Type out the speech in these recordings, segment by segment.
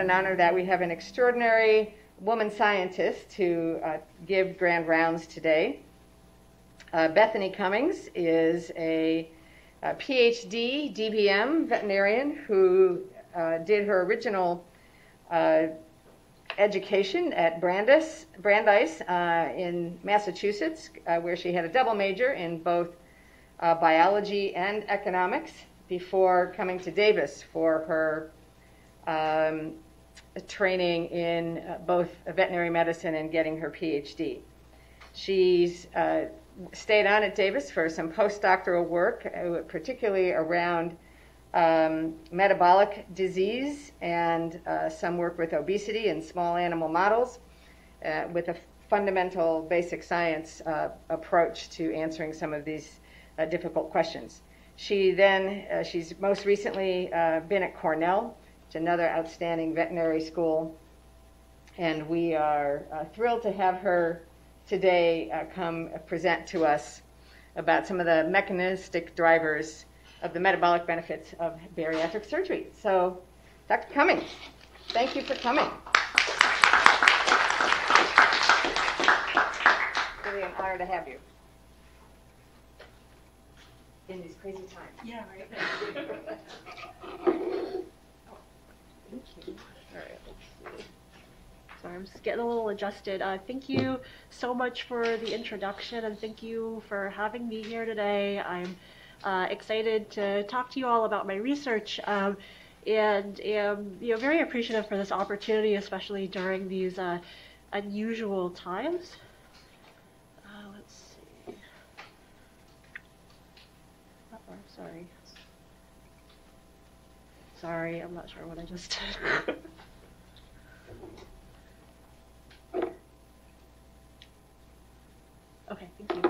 an honor that we have an extraordinary woman scientist to uh, give grand rounds today. Uh, Bethany Cummings is a, a, PhD DVM veterinarian who uh, did her original uh, education at Brandis, Brandeis uh, in Massachusetts, uh, where she had a double major in both uh, biology and economics before coming to Davis for her um, training in uh, both veterinary medicine and getting her PhD. She's uh, stayed on at Davis for some postdoctoral work, uh, particularly around um, metabolic disease and uh, some work with obesity in small animal models uh, with a fundamental basic science uh, approach to answering some of these difficult questions. She then, she's most recently been at Cornell, is another outstanding veterinary school, and we are uh, thrilled to have her today uh, come present to us about some of the mechanistic drivers of the metabolic benefits of bariatric surgery. So, Dr. Cummings, thank you for coming. Really an honor to have you in these crazy times. Yeah, right. thank you. All right, let's see. Sorry, I'm just getting a little adjusted. Uh, thank you so much for the introduction, and thank you for having me here today. I'm uh, excited to talk to you all about my research. Um, and am you know very appreciative for this opportunity, especially during these uh, unusual times. Uh, let's see. Sorry. Sorry, I'm not sure what I just did. okay, thank you.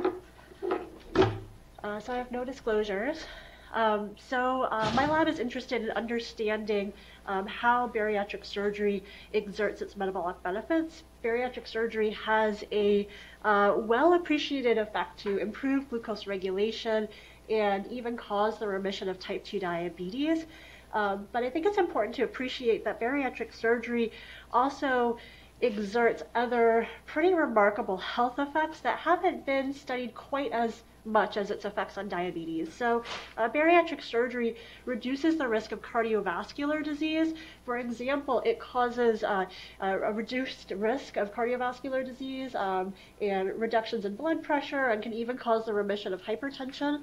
Uh, so I have no disclosures. Um, so uh, my lab is interested in understanding um, how bariatric surgery exerts its metabolic benefits. Bariatric surgery has a uh, well appreciated effect to improve glucose regulation and even cause the remission of type 2 diabetes. Um, but I think it's important to appreciate that bariatric surgery also exerts other pretty remarkable health effects that haven't been studied quite as much as its effects on diabetes. So, uh, bariatric surgery reduces the risk of cardiovascular disease. For example, it causes uh, a reduced risk of cardiovascular disease um, and reductions in blood pressure, and can even cause the remission of hypertension.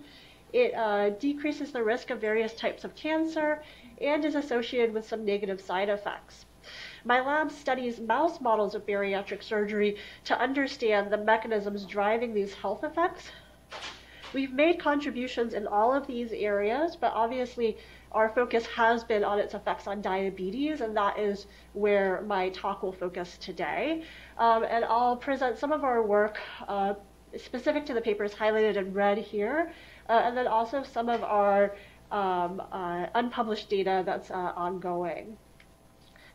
It uh, decreases the risk of various types of cancer and is associated with some negative side effects. My lab studies mouse models of bariatric surgery to understand the mechanisms driving these health effects. We've made contributions in all of these areas, but obviously our focus has been on its effects on diabetes, and that is where my talk will focus today. Um, and I'll present some of our work uh, specific to the papers highlighted in red here, uh, and then also some of our um, uh, unpublished data that's uh, ongoing.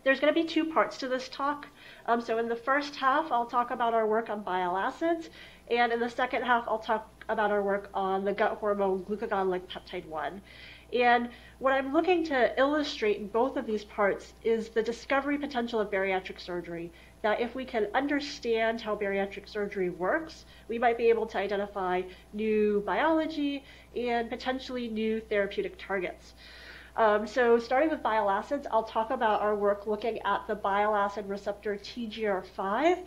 There's going to be two parts to this talk. Um, so in the first half, I'll talk about our work on bile acids, and in the second half, I'll talk about our work on the gut hormone glucagon-like peptide 1. And what I'm looking to illustrate in both of these parts is the discovery potential of bariatric surgery. That if we can understand how bariatric surgery works, we might be able to identify new biology and potentially new therapeutic targets. Um, so starting with bile acids, I'll talk about our work looking at the bile acid receptor TGR5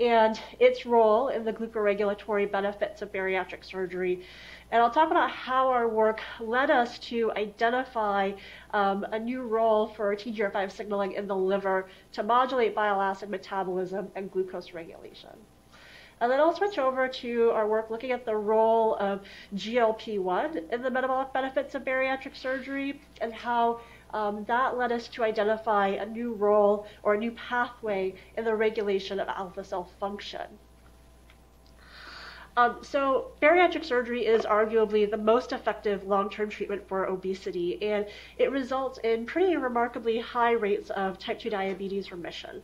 and its role in the glucoregulatory benefits of bariatric surgery. And I'll talk about how our work led us to identify um, a new role for TGR5 signaling in the liver to modulate bile acid metabolism and glucose regulation. And then I'll switch over to our work looking at the role of GLP-1 in the metabolic benefits of bariatric surgery and how um, that led us to identify a new role or a new pathway in the regulation of alpha cell function. Um, so bariatric surgery is arguably the most effective long-term treatment for obesity, and it results in pretty remarkably high rates of type 2 diabetes remission.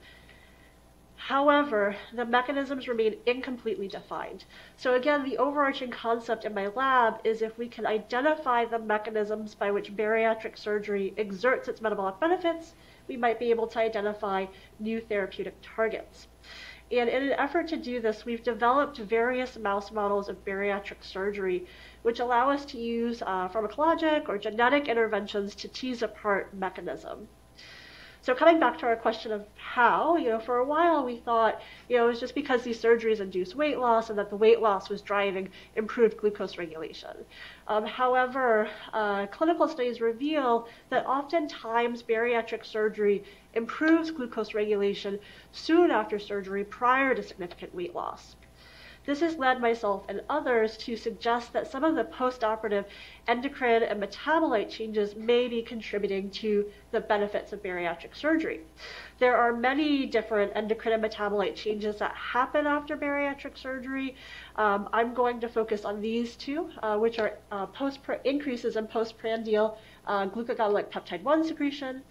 However, the mechanisms remain incompletely defined. So again, the overarching concept in my lab is if we can identify the mechanisms by which bariatric surgery exerts its metabolic benefits, we might be able to identify new therapeutic targets. And in an effort to do this, we've developed various mouse models of bariatric surgery, which allow us to use uh, pharmacologic or genetic interventions to tease apart mechanism. So coming back to our question of how, you know, for a while we thought, you know, it was just because these surgeries induce weight loss and that the weight loss was driving improved glucose regulation. Um, however, uh, clinical studies reveal that oftentimes bariatric surgery improves glucose regulation soon after surgery prior to significant weight loss. This has led myself and others to suggest that some of the postoperative endocrine and metabolite changes may be contributing to the benefits of bariatric surgery. There are many different endocrine and metabolite changes that happen after bariatric surgery. Um, I'm going to focus on these two, uh, which are uh, post increases in postprandial uh, glucagon-like peptide 1 secretion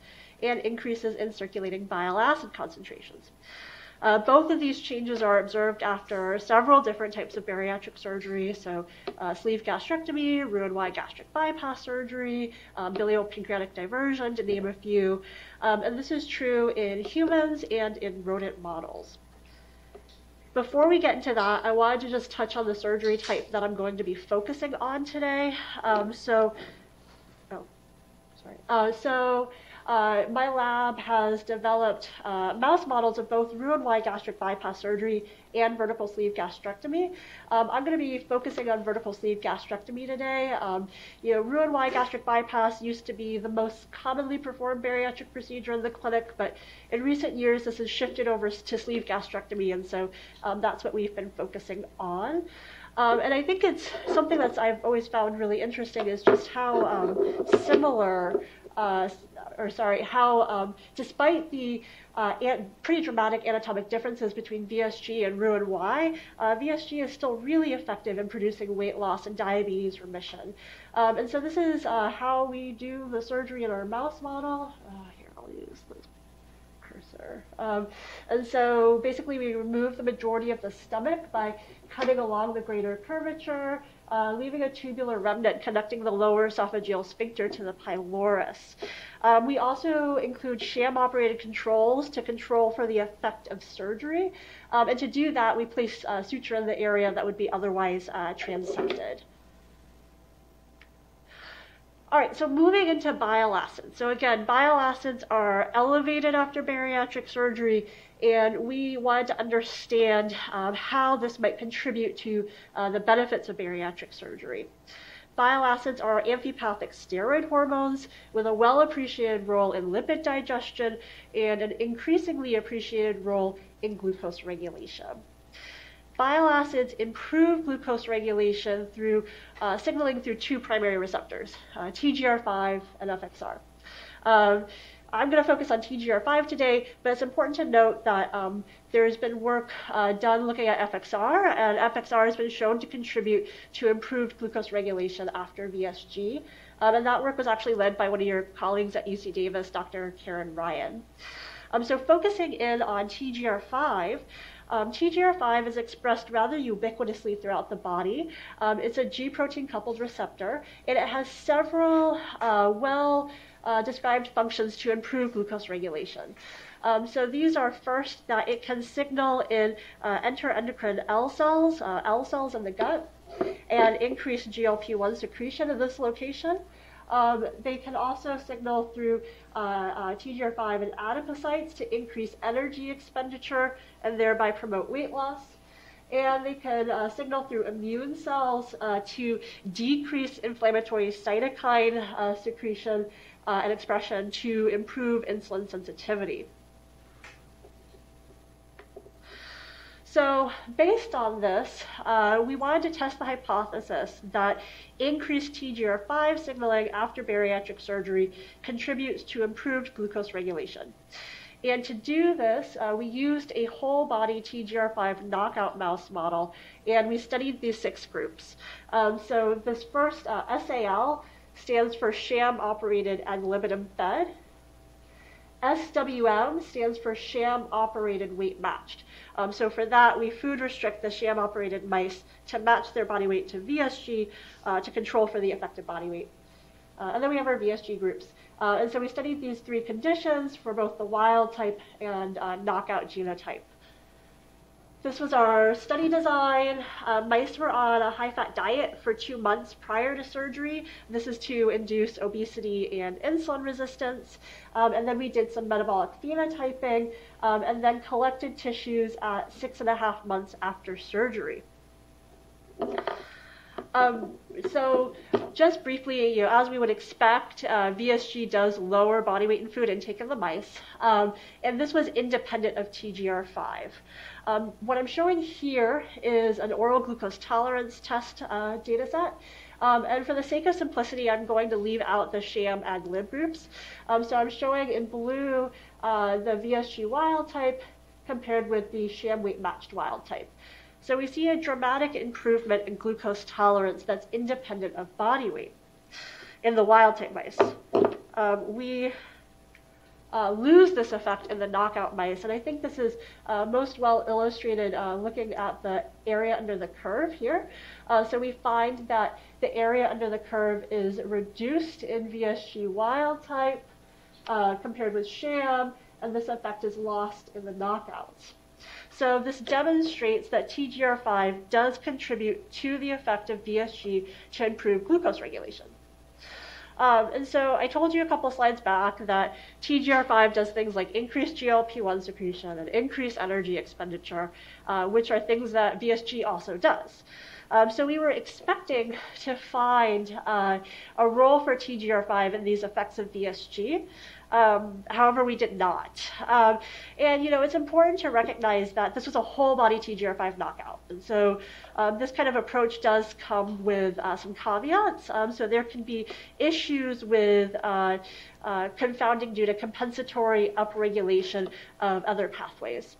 and increases in circulating bile acid concentrations. Uh, both of these changes are observed after several different types of bariatric surgery, so uh, sleeve gastrectomy, Roux-en-Y gastric bypass surgery, um, biliopancreatic diversion, to name a few. Um, and this is true in humans and in rodent models. Before we get into that, I wanted to just touch on the surgery type that I'm going to be focusing on today. Um, so, oh, sorry. Uh, so uh, my lab has developed uh, mouse models of both Roux-en-Y gastric bypass surgery and vertical sleeve gastrectomy. Um, I'm going to be focusing on vertical sleeve gastrectomy today. Um, you know, Roux-en-Y gastric bypass used to be the most commonly performed bariatric procedure in the clinic, but in recent years this has shifted over to sleeve gastrectomy, and so um, that's what we've been focusing on. Um, and I think it's something that I've always found really interesting is just how um, similar uh, or sorry, how um, despite the uh, pretty dramatic anatomic differences between VSG and Roux-en-Y, uh, VSG is still really effective in producing weight loss and diabetes remission. Um, and so this is uh, how we do the surgery in our mouse model. Uh, here, I'll use the cursor. Um, and so basically we remove the majority of the stomach by cutting along the greater curvature, uh, leaving a tubular remnant connecting the lower esophageal sphincter to the pylorus. Um, we also include sham operated controls to control for the effect of surgery. Um, and to do that, we place uh, suture in the area that would be otherwise uh, transected. All right, so moving into bile acids. So again, bile acids are elevated after bariatric surgery, and we wanted to understand um, how this might contribute to uh, the benefits of bariatric surgery. Bile acids are amphipathic steroid hormones with a well appreciated role in lipid digestion and an increasingly appreciated role in glucose regulation. Bile acids improve glucose regulation through uh, signaling through two primary receptors, uh, TGR5 and FXR. Um, I'm going to focus on TGR5 today, but it's important to note that um, there's been work uh, done looking at FXR, and FXR has been shown to contribute to improved glucose regulation after VSG. Um, and that work was actually led by one of your colleagues at UC Davis, Dr. Karen Ryan. Um, so focusing in on TGR5, um, TGR5 is expressed rather ubiquitously throughout the body. Um, it's a G protein coupled receptor, and it has several uh, well uh, described functions to improve glucose regulation. Um, so these are first that it can signal in uh, enteroendocrine L cells, uh, L cells in the gut, and increase GLP-1 secretion in this location. Um, they can also signal through uh, uh, TGR5 and adipocytes to increase energy expenditure and thereby promote weight loss. And they can uh, signal through immune cells uh, to decrease inflammatory cytokine uh, secretion uh, and expression to improve insulin sensitivity. So based on this, uh, we wanted to test the hypothesis that increased TGR5 signaling after bariatric surgery contributes to improved glucose regulation. And to do this, uh, we used a whole body TGR5 knockout mouse model, and we studied these six groups. Um, so this first uh, SAL stands for sham operated ad libitum fed. SWM stands for sham operated weight matched. Um, so for that, we food restrict the sham operated mice to match their body weight to VSG uh, to control for the effective body weight. Uh, and then we have our VSG groups. Uh, and so we studied these three conditions for both the wild type and uh, knockout genotype. This was our study design. Uh, mice were on a high-fat diet for two months prior to surgery. This is to induce obesity and insulin resistance. Um, and then we did some metabolic phenotyping um, and then collected tissues at six and a half months after surgery. Um, so just briefly, you know, as we would expect, uh, VSG does lower body weight and food intake in the mice, um, and this was independent of TGR5. Um, what I'm showing here is an oral glucose tolerance test uh, data set. Um, and for the sake of simplicity, I'm going to leave out the sham ad lib groups. Um, so I'm showing in blue uh, the VSG wild type compared with the sham weight matched wild type. So we see a dramatic improvement in glucose tolerance that's independent of body weight in the wild type mice. Um, we uh, lose this effect in the knockout mice, and I think this is uh, most well illustrated uh, looking at the area under the curve here. Uh, so we find that the area under the curve is reduced in VSG wild type uh, compared with sham, and this effect is lost in the knockouts. So this demonstrates that TGR5 does contribute to the effect of VSG to improve glucose regulation. Um, and so I told you a couple slides back that TGR5 does things like increase GLP-1 secretion and increase energy expenditure, uh, which are things that VSG also does. Um, so we were expecting to find uh, a role for TGR5 in these effects of VSG. Um, however, we did not. Um, and, you know, it's important to recognize that this was a whole body TGR5 knockout. And so um, this kind of approach does come with uh, some caveats. Um, so there can be issues with uh, uh, confounding due to compensatory upregulation of other pathways.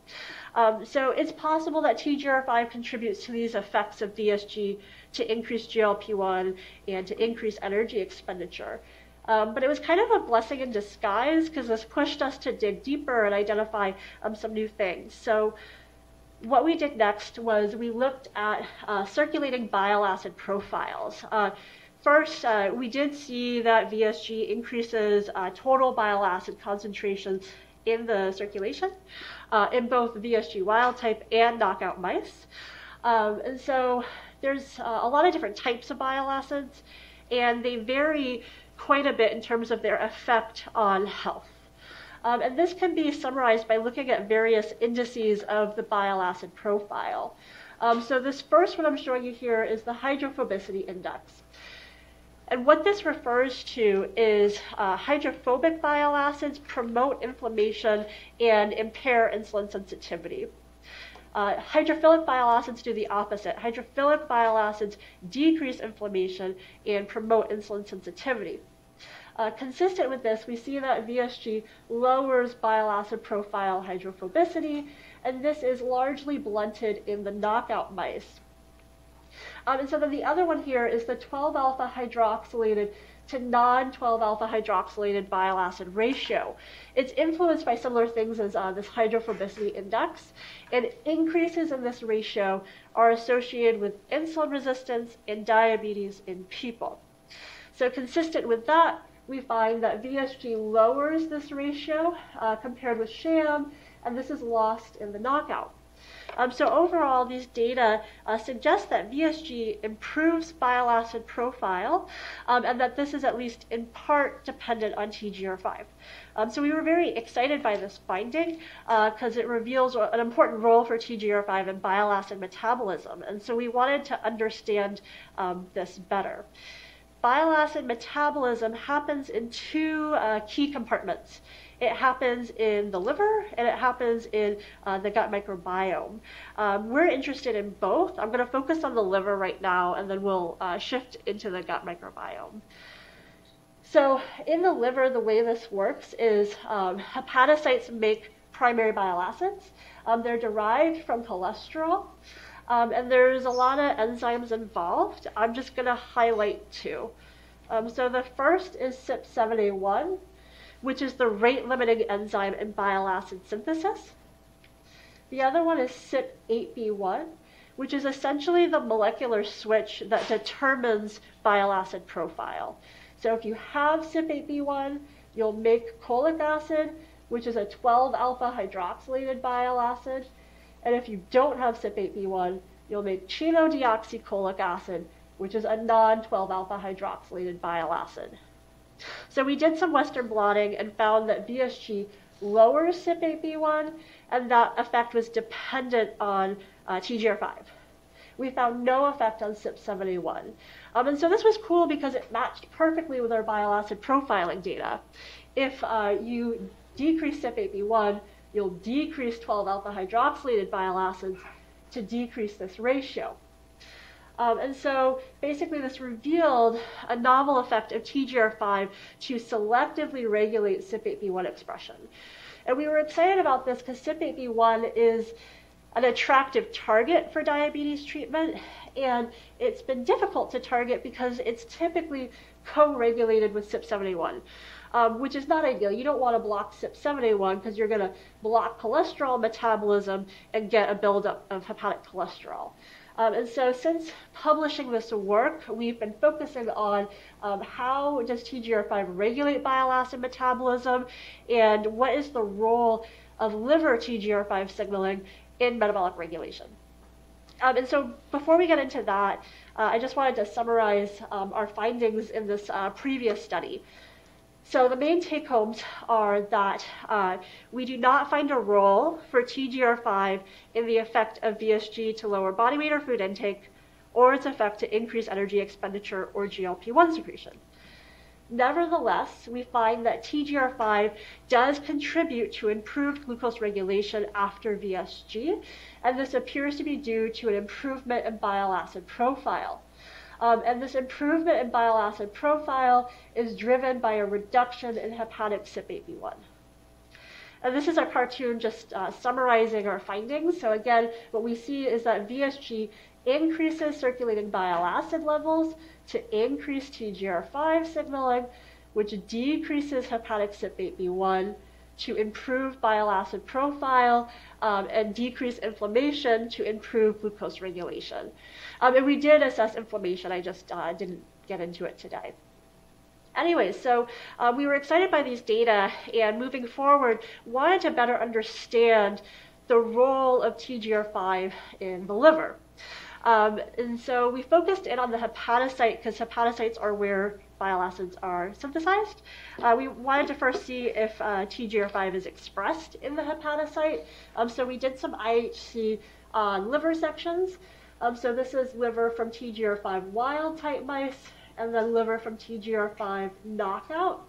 Um, so it's possible that TGR5 contributes to these effects of VSG to increase GLP-1 and to increase energy expenditure. Um, but it was kind of a blessing in disguise because this pushed us to dig deeper and identify um, some new things. So what we did next was we looked at uh, circulating bile acid profiles. Uh, first, uh, we did see that VSG increases uh, total bile acid concentration in the circulation uh, in both VSG wild type and knockout mice. Um, and so there's uh, a lot of different types of bile acids, and they vary quite a bit in terms of their effect on health. Um, and this can be summarized by looking at various indices of the bile acid profile. Um, so this first one I'm showing you here is the hydrophobicity index. And what this refers to is uh, hydrophobic bile acids promote inflammation and impair insulin sensitivity. Uh, hydrophilic bile acids do the opposite. Hydrophilic bile acids decrease inflammation and promote insulin sensitivity. Uh, consistent with this, we see that VSG lowers bile acid profile hydrophobicity, and this is largely blunted in the knockout mice. Um, and so then the other one here is the 12 alpha hydroxylated to non-12 alpha hydroxylated bile acid ratio. It's influenced by similar things as uh, this hydrophobicity index, and increases in this ratio are associated with insulin resistance and diabetes in people. So consistent with that, we find that VSG lowers this ratio uh, compared with sham, and this is lost in the knockout. Um, so overall, these data uh, suggest that VSG improves bile acid profile, um, and that this is at least in part dependent on TGR5. Um, so we were very excited by this finding because uh, it reveals an important role for TGR5 in bile acid metabolism, and so we wanted to understand um, this better bile acid metabolism happens in two uh, key compartments. It happens in the liver and it happens in uh, the gut microbiome. Um, we're interested in both. I'm going to focus on the liver right now and then we'll uh, shift into the gut microbiome. So, in the liver, the way this works is um, hepatocytes make primary bile acids. Um, they're derived from cholesterol. Um, and there's a lot of enzymes involved. I'm just going to highlight two. Um, so the first is CYP7A1. which is the rate limiting enzyme in bile acid synthesis. The other one is CYP8B1, which is essentially the molecular switch that determines bile acid profile. So if you have CYP8B1, you'll make cholic acid, which is a 12 alpha hydroxylated bile acid. And if you don't have CYP8B1, you'll make chenodeoxycholic acid, which is a non 12 alpha hydroxylated bile acid. So we did some Western blotting and found that VSG lowers CYP8B1, and that effect was dependent on uh, TGR5. We found no effect on CYP7A1. Um, and so this was cool because it matched perfectly with our bile acid profiling data. If uh, you decrease CYP8B1, you'll decrease 12 alpha hydroxylated bile acids to decrease this ratio. Um, and so basically, this revealed a novel effect of TGR5 to selectively regulate CYP8B1 expression. And we were excited about this because CYP8B1 is an attractive target for diabetes treatment, and it's been difficult to target because it's typically co regulated with CYP7A1 um, which is not ideal. You don't want to block CYP7A1 because you're going to block cholesterol metabolism and get a buildup of hepatic cholesterol. Um, and so since publishing this work, we've been focusing on um, how does TGR5 regulate bile acid metabolism and what is the role of liver TGR5 signaling in metabolic regulation. Um, and so before we get into that, uh, I just wanted to summarize um, our findings in this uh, previous study. So the main take homes are that uh, we do not find a role for TGR5 in the effect of VSG to lower body weight or food intake, or its effect to increase energy expenditure or GLP-1 secretion. Nevertheless, we find that TGR5 does contribute to improved glucose regulation after VSG, and this appears to be due to an improvement in bile acid profile. Um, and this improvement in bile acid profile is driven by a reduction in hepatic CYP8B1. And this is a cartoon just uh, summarizing our findings. So again, what we see is that VSG increases circulating bile acid levels to increase TGR5 signaling, which decreases hepatic CYP8B1 to improve bile acid profile um, and decrease inflammation to improve glucose regulation. Um, and we did assess inflammation, I just uh, didn't get into it today. Anyway, so uh, we were excited by these data and moving forward, wanted to better understand the role of TGR5 in the liver. Um, and so we focused in on the hepatocyte because hepatocytes are where bile acids are synthesized. Uh, we wanted to first see if uh, TGR5 is expressed in the hepatocyte. Um, so we did some IHC on liver sections. Um, so this is liver from TGR5 wild type mice and then liver from TGR5 knockout.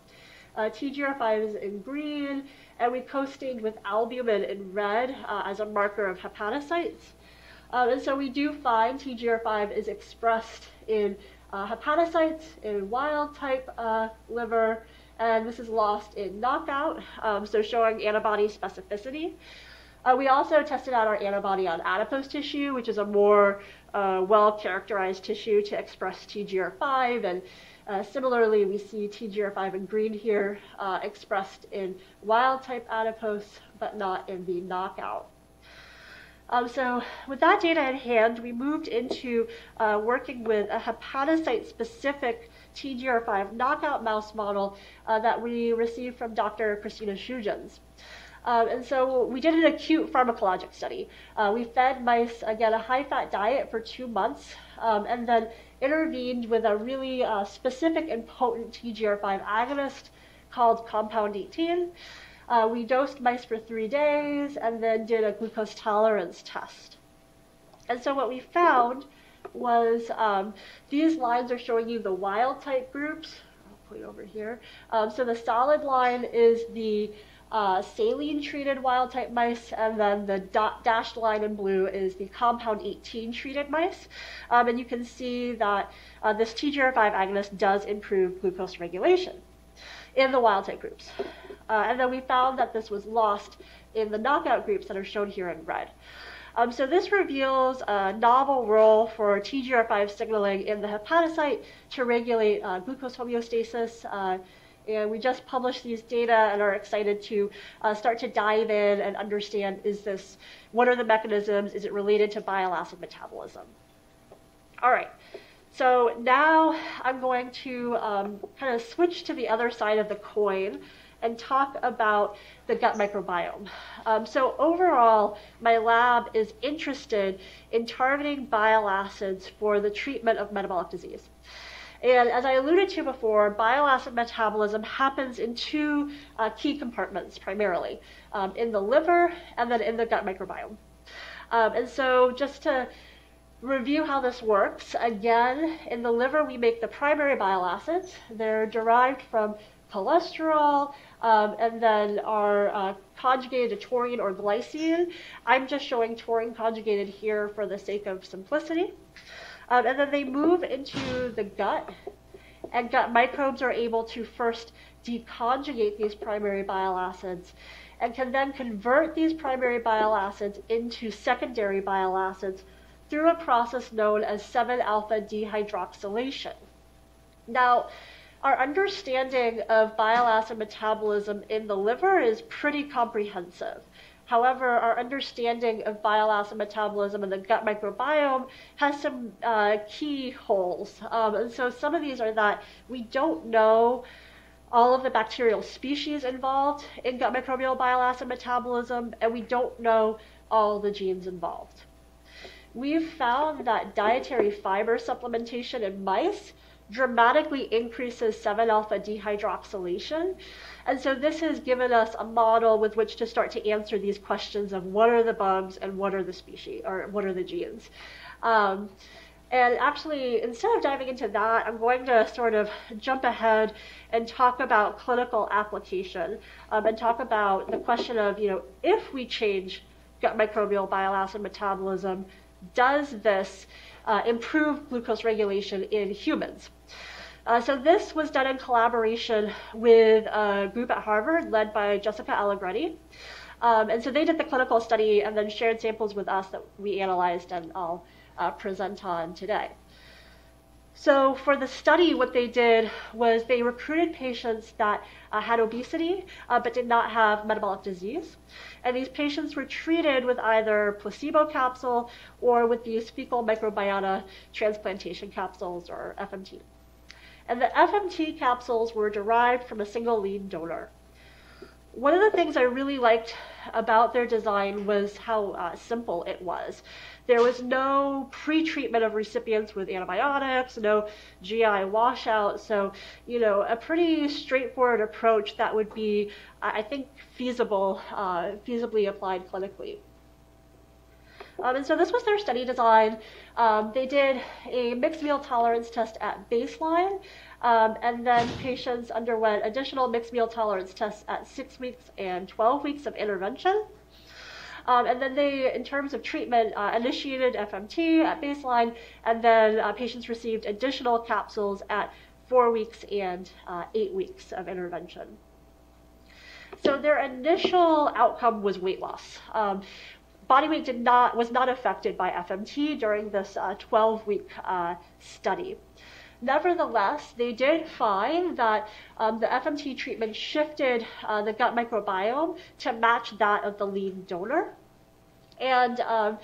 Uh, TGR5 is in green, and we co-stained with albumin in red uh, as a marker of hepatocytes. Uh, and so we do find TGR5 is expressed in uh, hepatocytes, in wild type uh, liver, and this is lost in knockout, um, so showing antibody specificity. Uh, we also tested out our antibody on adipose tissue, which is a more uh, well-characterized tissue to express TGR5. And uh, similarly, we see TGR5 in green here uh, expressed in wild-type adipose, but not in the knockout. Um, so with that data in hand, we moved into uh, working with a hepatocyte-specific TGR5 knockout mouse model uh, that we received from Dr. Kristina Schoonjans. Um, and so we did an acute pharmacologic study. Uh, we fed mice, again, a high fat diet for two months, um, and then intervened with a really uh, specific and potent TGR5 agonist called Compound 18. Uh, we dosed mice for three days and then did a glucose tolerance test. And so what we found was um, these lines are showing you the wild type groups. I'll put it over here. Um, so the solid line is the uh, saline treated wild type mice, and then the dot, dashed line in blue is the compound 18 treated mice. Um, and you can see that uh, this TGR5 agonist does improve glucose regulation in the wild type groups. Uh, and then we found that this was lost in the knockout groups that are shown here in red. Um, so this reveals a novel role for TGR5 signaling in the hepatocyte to regulate uh, glucose homeostasis uh, And we just published these data and are excited to uh, start to dive in and understand is this, what are the mechanisms? Is it related to bile acid metabolism? All right. So now I'm going to um, kind of switch to the other side of the coin and talk about the gut microbiome. Um, so overall, my lab is interested in targeting bile acids for the treatment of metabolic disease. And as I alluded to before, bile acid metabolism happens in two uh, key compartments primarily, um, in the liver and then in the gut microbiome. Um, and so just to review how this works, again, in the liver we make the primary bile acids. They're derived from cholesterol, um, and then are uh, conjugated to taurine or glycine. I'm just showing taurine conjugated here for the sake of simplicity. Um, and then they move into the gut, and gut microbes are able to first deconjugate these primary bile acids and can then convert these primary bile acids into secondary bile acids through a process known as 7-alpha dehydroxylation. Now, our understanding of bile acid metabolism in the liver is pretty comprehensive. However, our understanding of bile acid metabolism in the gut microbiome has some uh, key holes. Um, and so some of these are that we don't know all of the bacterial species involved in gut microbial bile acid metabolism, and we don't know all the genes involved. We've found that dietary fiber supplementation in mice dramatically increases 7-alpha dehydroxylation. And so this has given us a model with which to start to answer these questions of what are the bugs and what are the species, or what are the genes. Um, and actually, instead of diving into that, I'm going to sort of jump ahead and talk about clinical application um, and talk about the question of, you know, if we change gut microbial bile acid metabolism, does this uh, improve glucose regulation in humans? Uh, so this was done in collaboration with a group at Harvard led by Jessica Allegretti. Um, and so they did the clinical study and then shared samples with us that we analyzed and I'll uh, present on today. So for the study, what they did was they recruited patients that uh, had obesity uh, but did not have metabolic disease. And these patients were treated with either placebo capsule or with these fecal microbiota transplantation capsules or FMT and the FMT capsules were derived from a single lead donor. One of the things I really liked about their design was how uh, simple it was. There was no pre-treatment of recipients with antibiotics, no GI washout, so you know a pretty straightforward approach that would be, I think, feasible, uh, feasibly applied clinically. Um, and so this was their study design. Um, they did a mixed meal tolerance test at baseline, um, and then patients underwent additional mixed meal tolerance tests at six weeks and 12 weeks of intervention. Um, and then they, in terms of treatment, uh, initiated FMT at baseline, and then uh, patients received additional capsules at four weeks and uh, eight weeks of intervention. So their initial outcome was weight loss. Um, body weight did not was not affected by FMT during this 12-week uh, uh, study. Nevertheless, they did find that um, the FMT treatment shifted uh, the gut microbiome to match that of the lead donor. And um,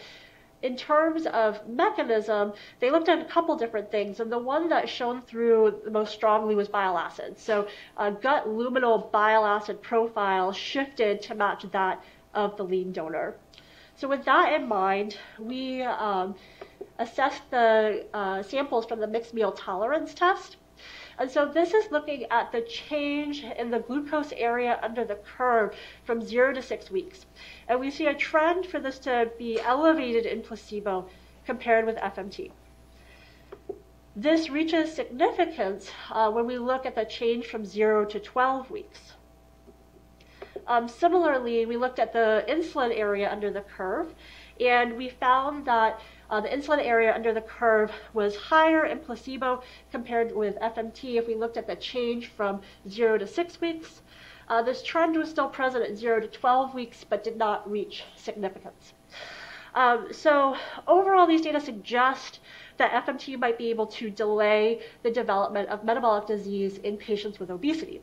in terms of mechanism, they looked at a couple different things, and the one that shone through the most strongly was bile acid. So, uh, gut luminal bile acid profile shifted to match that of the lead donor. So with that in mind, we um, assessed the uh, samples from the mixed meal tolerance test. And so this is looking at the change in the glucose area under the curve from zero to six weeks. And we see a trend for this to be elevated in placebo compared with FMT. This reaches significance uh, when we look at the change from zero to 12 weeks. Um, similarly, we looked at the insulin area under the curve, and we found that uh, the insulin area under the curve was higher in placebo compared with FMT if we looked at the change from 0 to 6 weeks. Uh, this trend was still present at 0 to 12 weeks but did not reach significance. Um, so overall, these data suggest that FMT might be able to delay the development of metabolic disease in patients with obesity.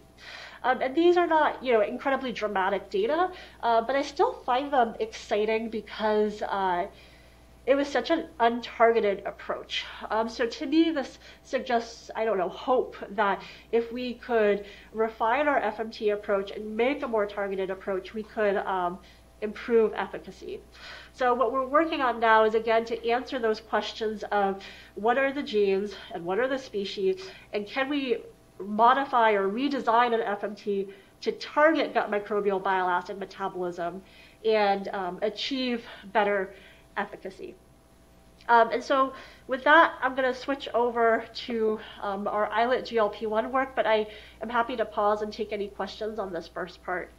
Um, and these are not, you know, incredibly dramatic data, uh, but I still find them exciting because uh, it was such an untargeted approach. Um, so to me, this suggests, I don't know, hope that if we could refine our FMT approach and make a more targeted approach, we could um, improve efficacy. So what we're working on now is again to answer those questions of what are the genes and what are the species, and can we modify or redesign an FMT to target gut microbial bile acid metabolism and um, achieve better efficacy. Um, and so with that, I'm going to switch over to um, our islet GLP-1 work, but I am happy to pause and take any questions on this first part.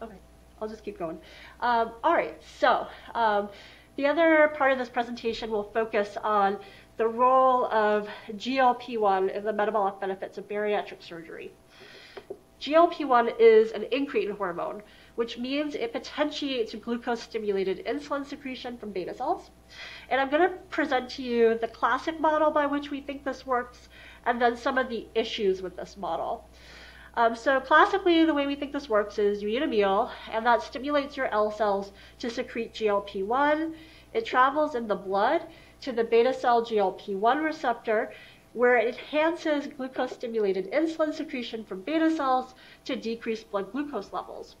Okay, I'll just keep going. Um, all right, so um, the other part of this presentation will focus on the role of GLP-1 in the metabolic benefits of bariatric surgery. GLP-1 is an incretin hormone, which means it potentiates glucose-stimulated insulin secretion from beta cells. And I'm going to present to you the classic model by which we think this works, and then some of the issues with this model. Um, so classically, the way we think this works is you eat a meal, and that stimulates your L cells to secrete GLP-1. It travels in the blood, to the beta cell GLP-1 receptor, where it enhances glucose-stimulated insulin secretion from beta cells to decrease blood glucose levels.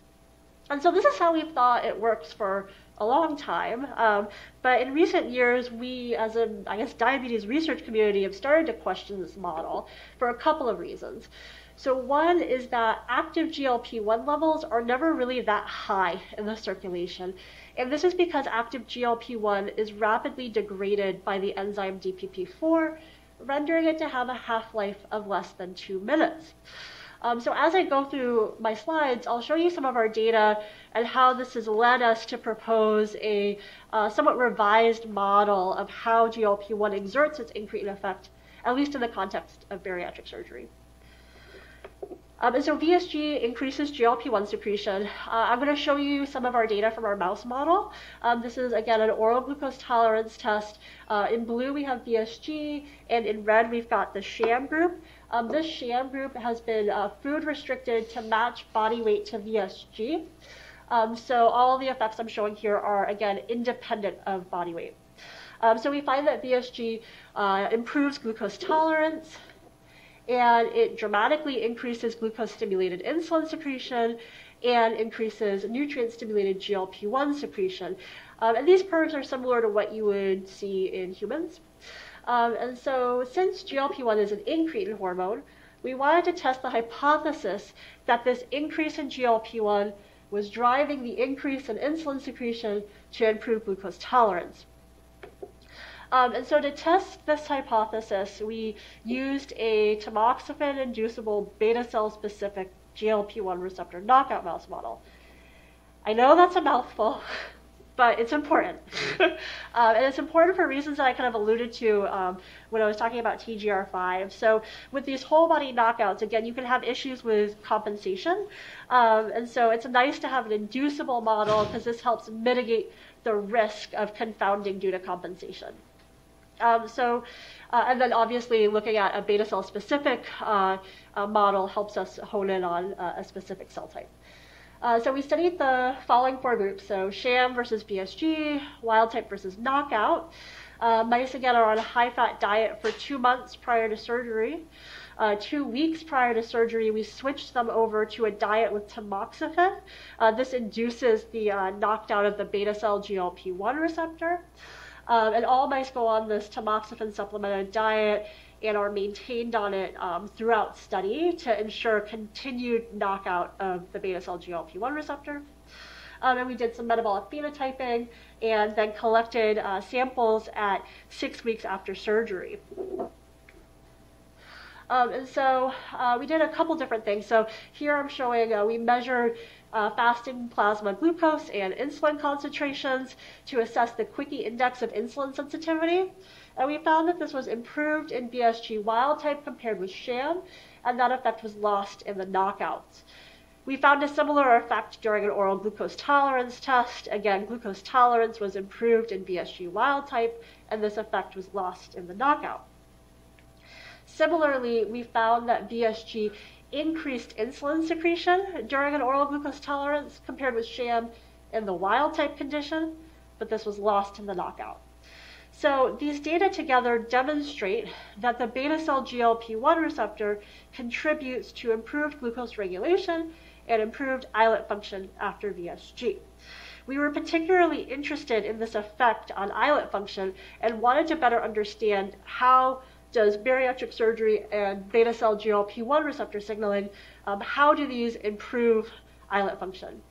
And so this is how we've thought it works for a long time. Um, but in recent years, we, as a, I guess, diabetes research community, have started to question this model for a couple of reasons. So one is that active GLP-1 levels are never really that high in the circulation. And this is because active GLP-1 is rapidly degraded by the enzyme DPP-4, rendering it to have a half-life of less than two minutes. Um, so as I go through my slides, I'll show you some of our data and how this has led us to propose a uh, somewhat revised model of how GLP-1 exerts its incretin effect, at least in the context of bariatric surgery. Um, and so VSG increases GLP-1 secretion. Uh, I'm going to show you some of our data from our mouse model. Um, this is, again, an oral glucose tolerance test. Uh, in blue, we have VSG, and in red, we've got the sham group. Um, this sham group has been uh, food restricted to match body weight to VSG. Um, so all the effects I'm showing here are, again, independent of body weight. Um, so we find that VSG uh, improves glucose tolerance, and it dramatically increases glucose-stimulated insulin secretion and increases nutrient-stimulated GLP-1 secretion. Um, and these curves are similar to what you would see in humans. Um, and so since GLP-1 is an incretin hormone, we wanted to test the hypothesis that this increase in GLP-1 was driving the increase in insulin secretion to improve glucose tolerance. Um, and so to test this hypothesis, we used a tamoxifen-inducible beta cell specific GLP-1 receptor knockout mouse model. I know that's a mouthful, but it's important. uh, and it's important for reasons that I kind of alluded to um, when I was talking about TGR5. So with these whole body knockouts, again, you can have issues with compensation. Um, and so it's nice to have an inducible model because this helps mitigate the risk of confounding due to compensation. Um, so, uh, and then obviously looking at a beta cell specific uh, uh, model helps us hone in on uh, a specific cell type. Uh, so we studied the following four groups, so sham versus VSG, wild type versus knockout. Uh, mice again are on a high fat diet for two months prior to surgery. two weeks prior to surgery, we switched them over to a diet with tamoxifen. this induces the knockdown of the beta cell GLP-1 receptor. Um, and all mice go on this tamoxifen supplemented diet and are maintained on it um, throughout study to ensure continued knockout of the beta cell GLP-1 receptor. Um, and we did some metabolic phenotyping and then collected uh, samples at six weeks after surgery. Um, and so uh, we did a couple different things. So here I'm showing uh, we measured uh, fasting plasma glucose and insulin concentrations to assess the QUICKI index of insulin sensitivity. And we found that this was improved in VSG wild type compared with sham, and that effect was lost in the knockouts. We found a similar effect during an oral glucose tolerance test. Again, glucose tolerance was improved in VSG wild type, and this effect was lost in the knockout. Similarly, we found that VSG increased insulin secretion during an oral glucose tolerance compared with sham in the wild type condition, but this was lost in the knockout. So these data together demonstrate that the beta cell GLP-1 receptor contributes to improved glucose regulation and improved islet function after VSG. We were particularly interested in this effect on islet function and wanted to better understand how does bariatric surgery and beta cell GLP-1 receptor signaling, um, how do these improve islet function?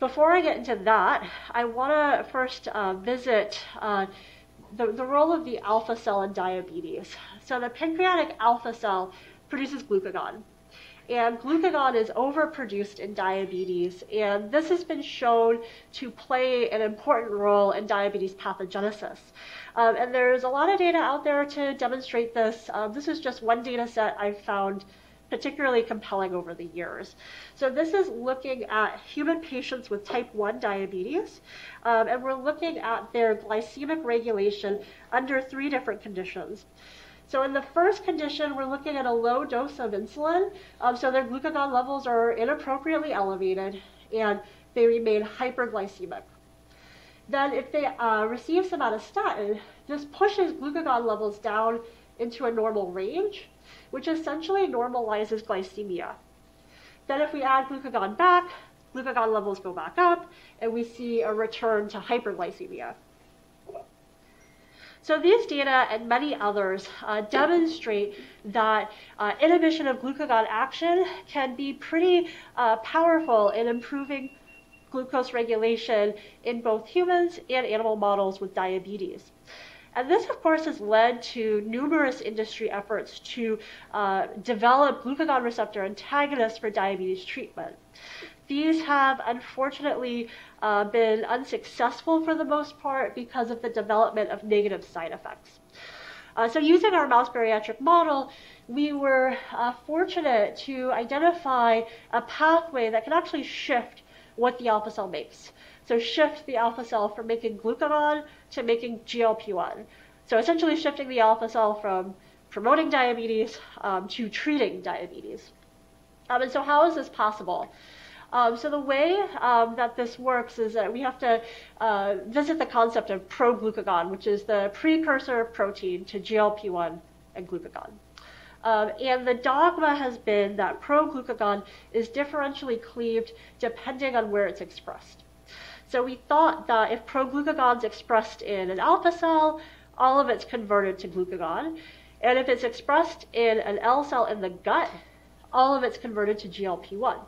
Before I get into that, I want to first uh, visit uh, the, the role of the alpha cell in diabetes. So the pancreatic alpha cell produces glucagon. And glucagon is overproduced in diabetes, and this has been shown to play an important role in diabetes pathogenesis. Um, and there's a lot of data out there to demonstrate this. Um, this is just one data set I've found particularly compelling over the years. So this is looking at human patients with type 1 diabetes, um, and we're looking at their glycemic regulation under three different conditions. So in the first condition, we're looking at a low dose of insulin. Um, so their glucagon levels are inappropriately elevated and they remain hyperglycemic. Then if they uh, receive somatostatin, this pushes glucagon levels down into a normal range, which essentially normalizes glycemia. Then if we add glucagon back, glucagon levels go back up, and we see a return to hyperglycemia. So these data and many others uh, demonstrate that uh, inhibition of glucagon action can be pretty uh, powerful in improving glucose regulation in both humans and animal models with diabetes. And this, of course, has led to numerous industry efforts to uh, develop glucagon receptor antagonists for diabetes treatment. These have unfortunately uh, been unsuccessful for the most part because of the development of negative side effects. Uh, so using our mouse bariatric model, we were uh, fortunate to identify a pathway that can actually shift what the alpha cell makes. So shift the alpha cell from making glucagon to making GLP-1. So essentially shifting the alpha cell from promoting diabetes um, to treating diabetes. Um, and so how is this possible? Um, so the way um, that this works is that we have to uh, visit the concept of proglucagon, which is the precursor protein to GLP-1 and glucagon. Um, and the dogma has been that proglucagon is differentially cleaved depending on where it's expressed. So we thought that if proglucagon is expressed in an alpha cell, all of it's converted to glucagon. And if it's expressed in an L cell in the gut, all of it's converted to GLP-1.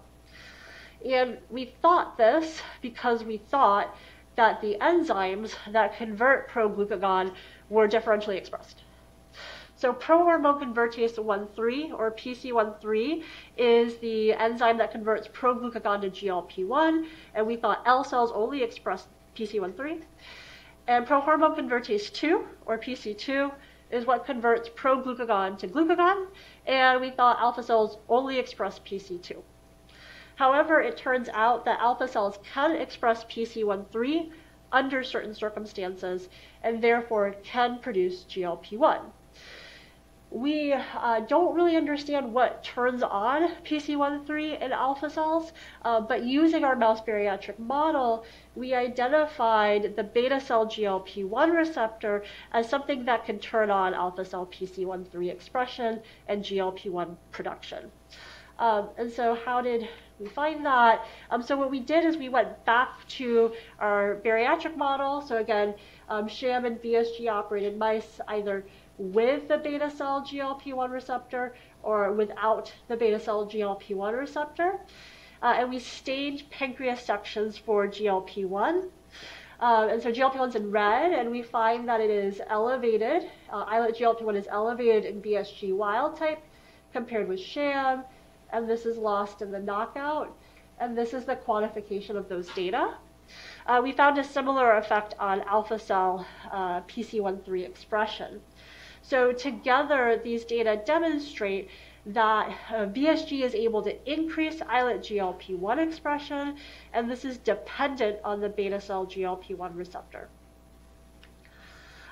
And we thought this because we thought that the enzymes that convert proglucagon were differentially expressed. So prohormone convertase 1,3 or PC1,3 is the enzyme that converts proglucagon to GLP-1, and we thought L cells only express PC1,3. And prohormone convertase 2 or PC2 is what converts proglucagon to glucagon, and we thought alpha cells only express PC2. However, it turns out that alpha cells can express PC1,3 under certain circumstances and therefore can produce GLP-1 we uh, don't really understand what turns on PC1-3 in alpha cells, uh, but using our mouse bariatric model, we identified the beta cell GLP-1 receptor as something that can turn on alpha cell PC1-3 expression and GLP-1 production. Um, and so how did we find that? Um, so what we did is we went back to our bariatric model. So again, um, sham and VSG operated mice either with the beta cell GLP-1 receptor or without the beta cell GLP-1 receptor. Uh, and we staged pancreas sections for GLP-1. Uh, and so GLP-1 is in red, and we find that it is elevated. Uh, islet GLP-1 is elevated in VSG wild type compared with sham, and this is lost in the knockout. And this is the quantification of those data. Uh, we found a similar effect on alpha cell uh, PC1-3 expression. So together, these data demonstrate that uh, VSG is able to increase islet GLP-1 expression, and this is dependent on the beta cell GLP-1 receptor.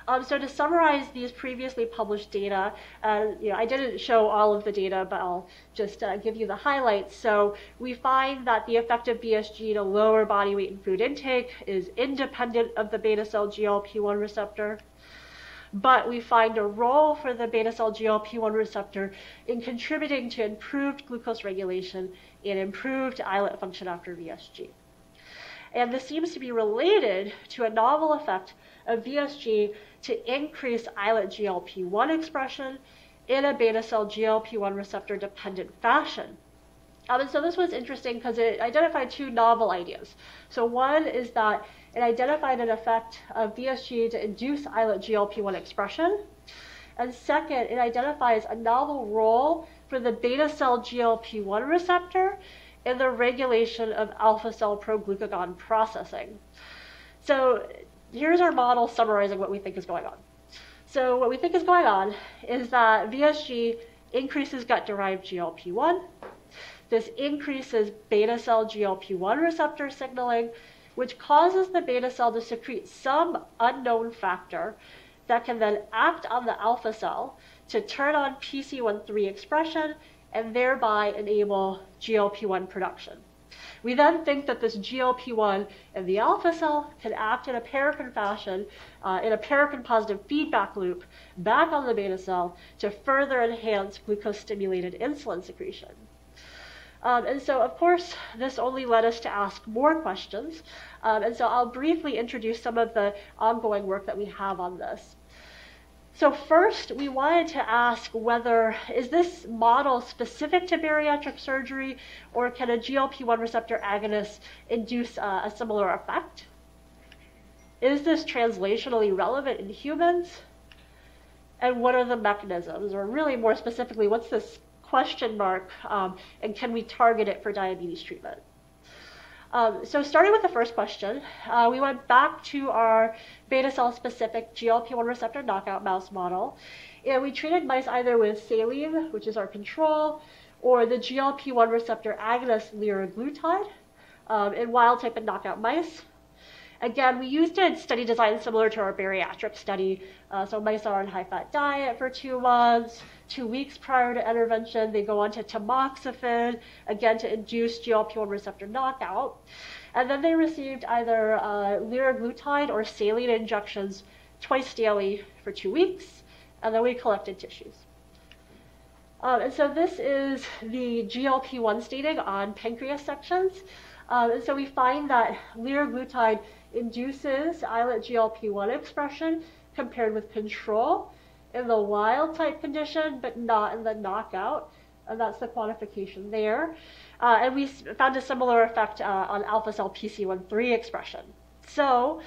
Um, so to summarize these previously published data, uh, you know, I didn't show all of the data, but I'll just uh, give you the highlights. So we find that the effect of VSG to lower body weight and food intake is independent of the beta cell GLP-1 receptor but we find a role for the beta cell GLP-1 receptor in contributing to improved glucose regulation and improved islet function after VSG. And this seems to be related to a novel effect of VSG to increase islet GLP-1 expression in a beta cell GLP-1 receptor dependent fashion. Um, and so this was interesting because it identified two novel ideas. So one is that it identified an effect of VSG to induce islet GLP-1 expression. And second, it identifies a novel role for the beta cell GLP-1 receptor in the regulation of alpha cell proglucagon processing. So here's our model summarizing what we think is going on. So what we think is going on is that VSG increases gut-derived GLP-1. This increases beta cell GLP-1 receptor signaling, which causes the beta cell to secrete some unknown factor that can then act on the alpha cell to turn on PC13 expression and thereby enable GLP-1 production. We then think that this GLP-1 in the alpha cell can act in a paracrine fashion, uh, in a paracrine positive feedback loop back on the beta cell to further enhance glucose-stimulated insulin secretion. Um, and so, of course, this only led us to ask more questions. Um, and so I'll briefly introduce some of the ongoing work that we have on this. So first, we wanted to ask whether, is this model specific to bariatric surgery, or can a GLP-1 receptor agonist induce uh, a similar effect? Is this translationally relevant in humans? And what are the mechanisms? Or really more specifically, what's this question mark, um, and can we target it for diabetes treatment? Um, so starting with the first question, uh, we went back to our beta cell specific GLP-1 receptor knockout mouse model, and we treated mice either with saline, which is our control, or the GLP-1 receptor agonist liraglutide um, in wild type and knockout mice. Again, we used a study design similar to our bariatric study. Uh, so mice are on a high-fat diet for two months. Two weeks prior to intervention, they go on to tamoxifen, again to induce GLP-1 receptor knockout. And then they received either uh, liraglutide or saline injections twice daily for two weeks, and then we collected tissues. Um, and so this is the GLP-1 staining on pancreas sections. Um, and so we find that liraglutide induces islet GLP-1 expression compared with control in the wild type condition, but not in the knockout. And that's the quantification there. Uh, and we found a similar effect uh, on alpha cell PC13 expression. So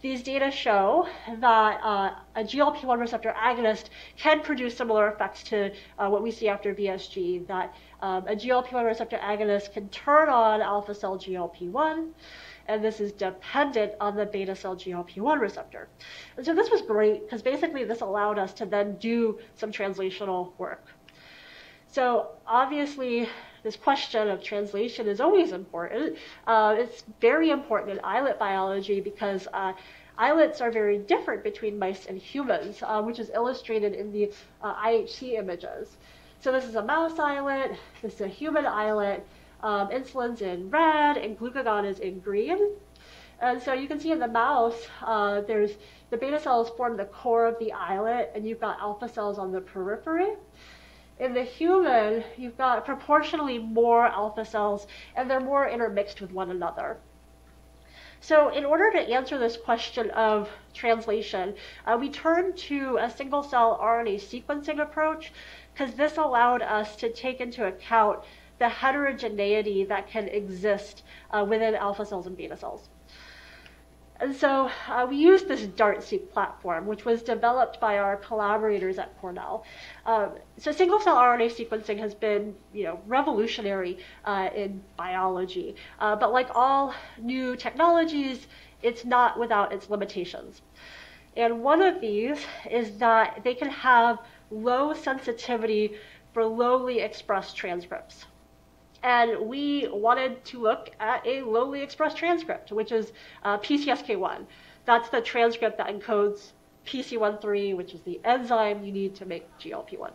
these data show that uh, a GLP-1 receptor agonist can produce similar effects to uh, what we see after VSG, that um, a GLP-1 receptor agonist can turn on alpha cell GLP-1, and this is dependent on the beta cell GLP-1 receptor. And so this was great because basically this allowed us to then do some translational work. So obviously this question of translation is always important. Uh, it's very important in islet biology because uh, islets are very different between mice and humans, uh, which is illustrated in the uh, IHC images. So this is a mouse islet, this is a human islet, um, insulin's in red and glucagon is in green. And so you can see in the mouse, uh, there's the beta cells form the core of the islet, and you've got alpha cells on the periphery. In the human, you've got proportionally more alpha cells, and they're more intermixed with one another. So in order to answer this question of translation, uh, we turned to a single cell RNA sequencing approach because this allowed us to take into account the heterogeneity that can exist uh, within alpha cells and beta cells. And so uh, we used this DART-seq platform, which was developed by our collaborators at Cornell. Um, so single-cell RNA sequencing has been, you know, revolutionary uh, in biology. Uh, but like all new technologies, it's not without its limitations. And one of these is that they can have low sensitivity for lowly expressed transcripts. And we wanted to look at a lowly expressed transcript, which is uh, PCSK1. That's the transcript that encodes PC13, which is the enzyme you need to make GLP-1.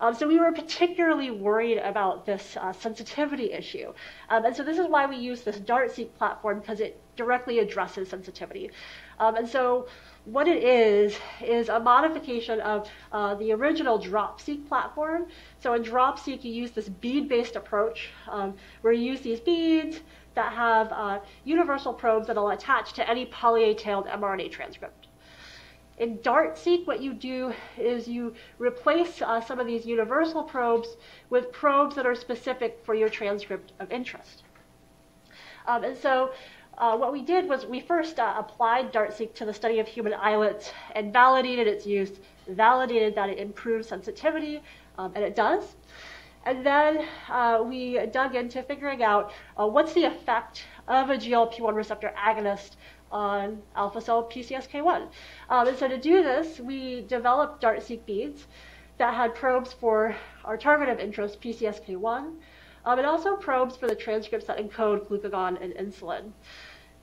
Um, so we were particularly worried about this uh, sensitivity issue. Um, and so this is why we use this DART-seq platform because it directly addresses sensitivity. Um, and so what it is, is a modification of uh, the original DropSeq platform. So in DropSeq, you use this bead-based approach um, where you use these beads that have uh, universal probes that will attach to any poly-A-tailed mRNA transcript. In DART-seq, what you do is you replace uh, some of these universal probes with probes that are specific for your transcript of interest. Um, and so uh, what we did was we first uh, applied DART-seq to the study of human islets and validated its use, validated that it improves sensitivity, um, and it does. And then uh, we dug into figuring out uh, what's the effect of a GLP-1 receptor agonist on alpha cell PCSK1. Um, and so to do this, we developed DART-seq beads that had probes for our target of interest, PCSK1, um, and also probes for the transcripts that encode glucagon and insulin.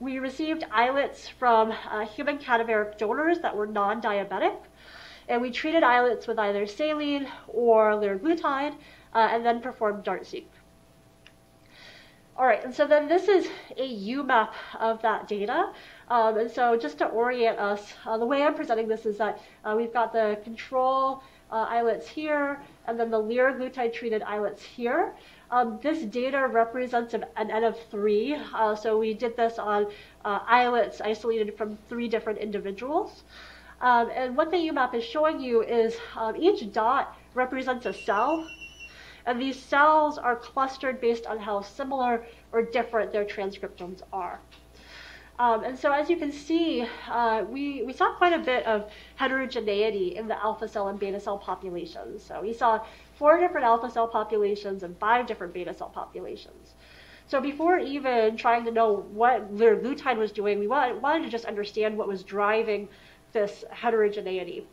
We received islets from uh, human cadaveric donors that were non-diabetic, and we treated islets with either saline or liraglutide, uh, and then performed DART-seq. All right, and so then this is a UMAP of that data. Um, and so just to orient us, uh, the way I'm presenting this is that uh, we've got the control uh, islets here, and then the liraglutide treated islets here. Um, this data represents an, an N of three. Uh, so we did this on uh, islets isolated from three different individuals. Um, and what the UMAP is showing you is um, each dot represents a cell. And these cells are clustered based on how similar or different their transcriptomes are. Um, and so as you can see, uh, we, we saw quite a bit of heterogeneity in the alpha cell and beta cell populations. So we saw four different alpha cell populations and five different beta cell populations. So before even trying to know what liraglutide was doing, we wanted to just understand what was driving this heterogeneity.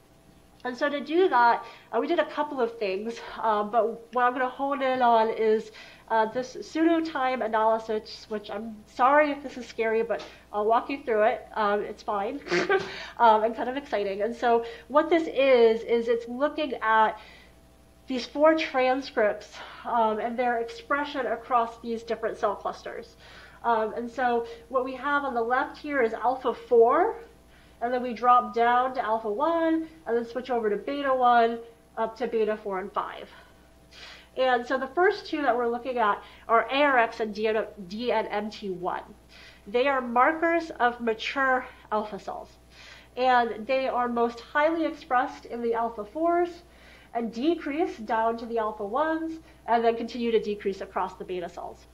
And so to do that, uh, we did a couple of things, uh, but what I'm going to hone in on is uh, this pseudo-time analysis, which I'm sorry if this is scary, but I'll walk you through it. Um, it's fine um, and kind of exciting. And so what this is, is it's looking at these four transcripts um, and their expression across these different cell clusters. Um, and so what we have on the left here is alpha 4, and then we drop down to alpha 1, and then switch over to beta 1, up to beta 4 and 5. And so the first two that we're looking at are ARX and DNMT1. They are markers of mature alpha cells. And they are most highly expressed in the alpha 4s and decrease down to the alpha 1s, and then continue to decrease across the beta cells.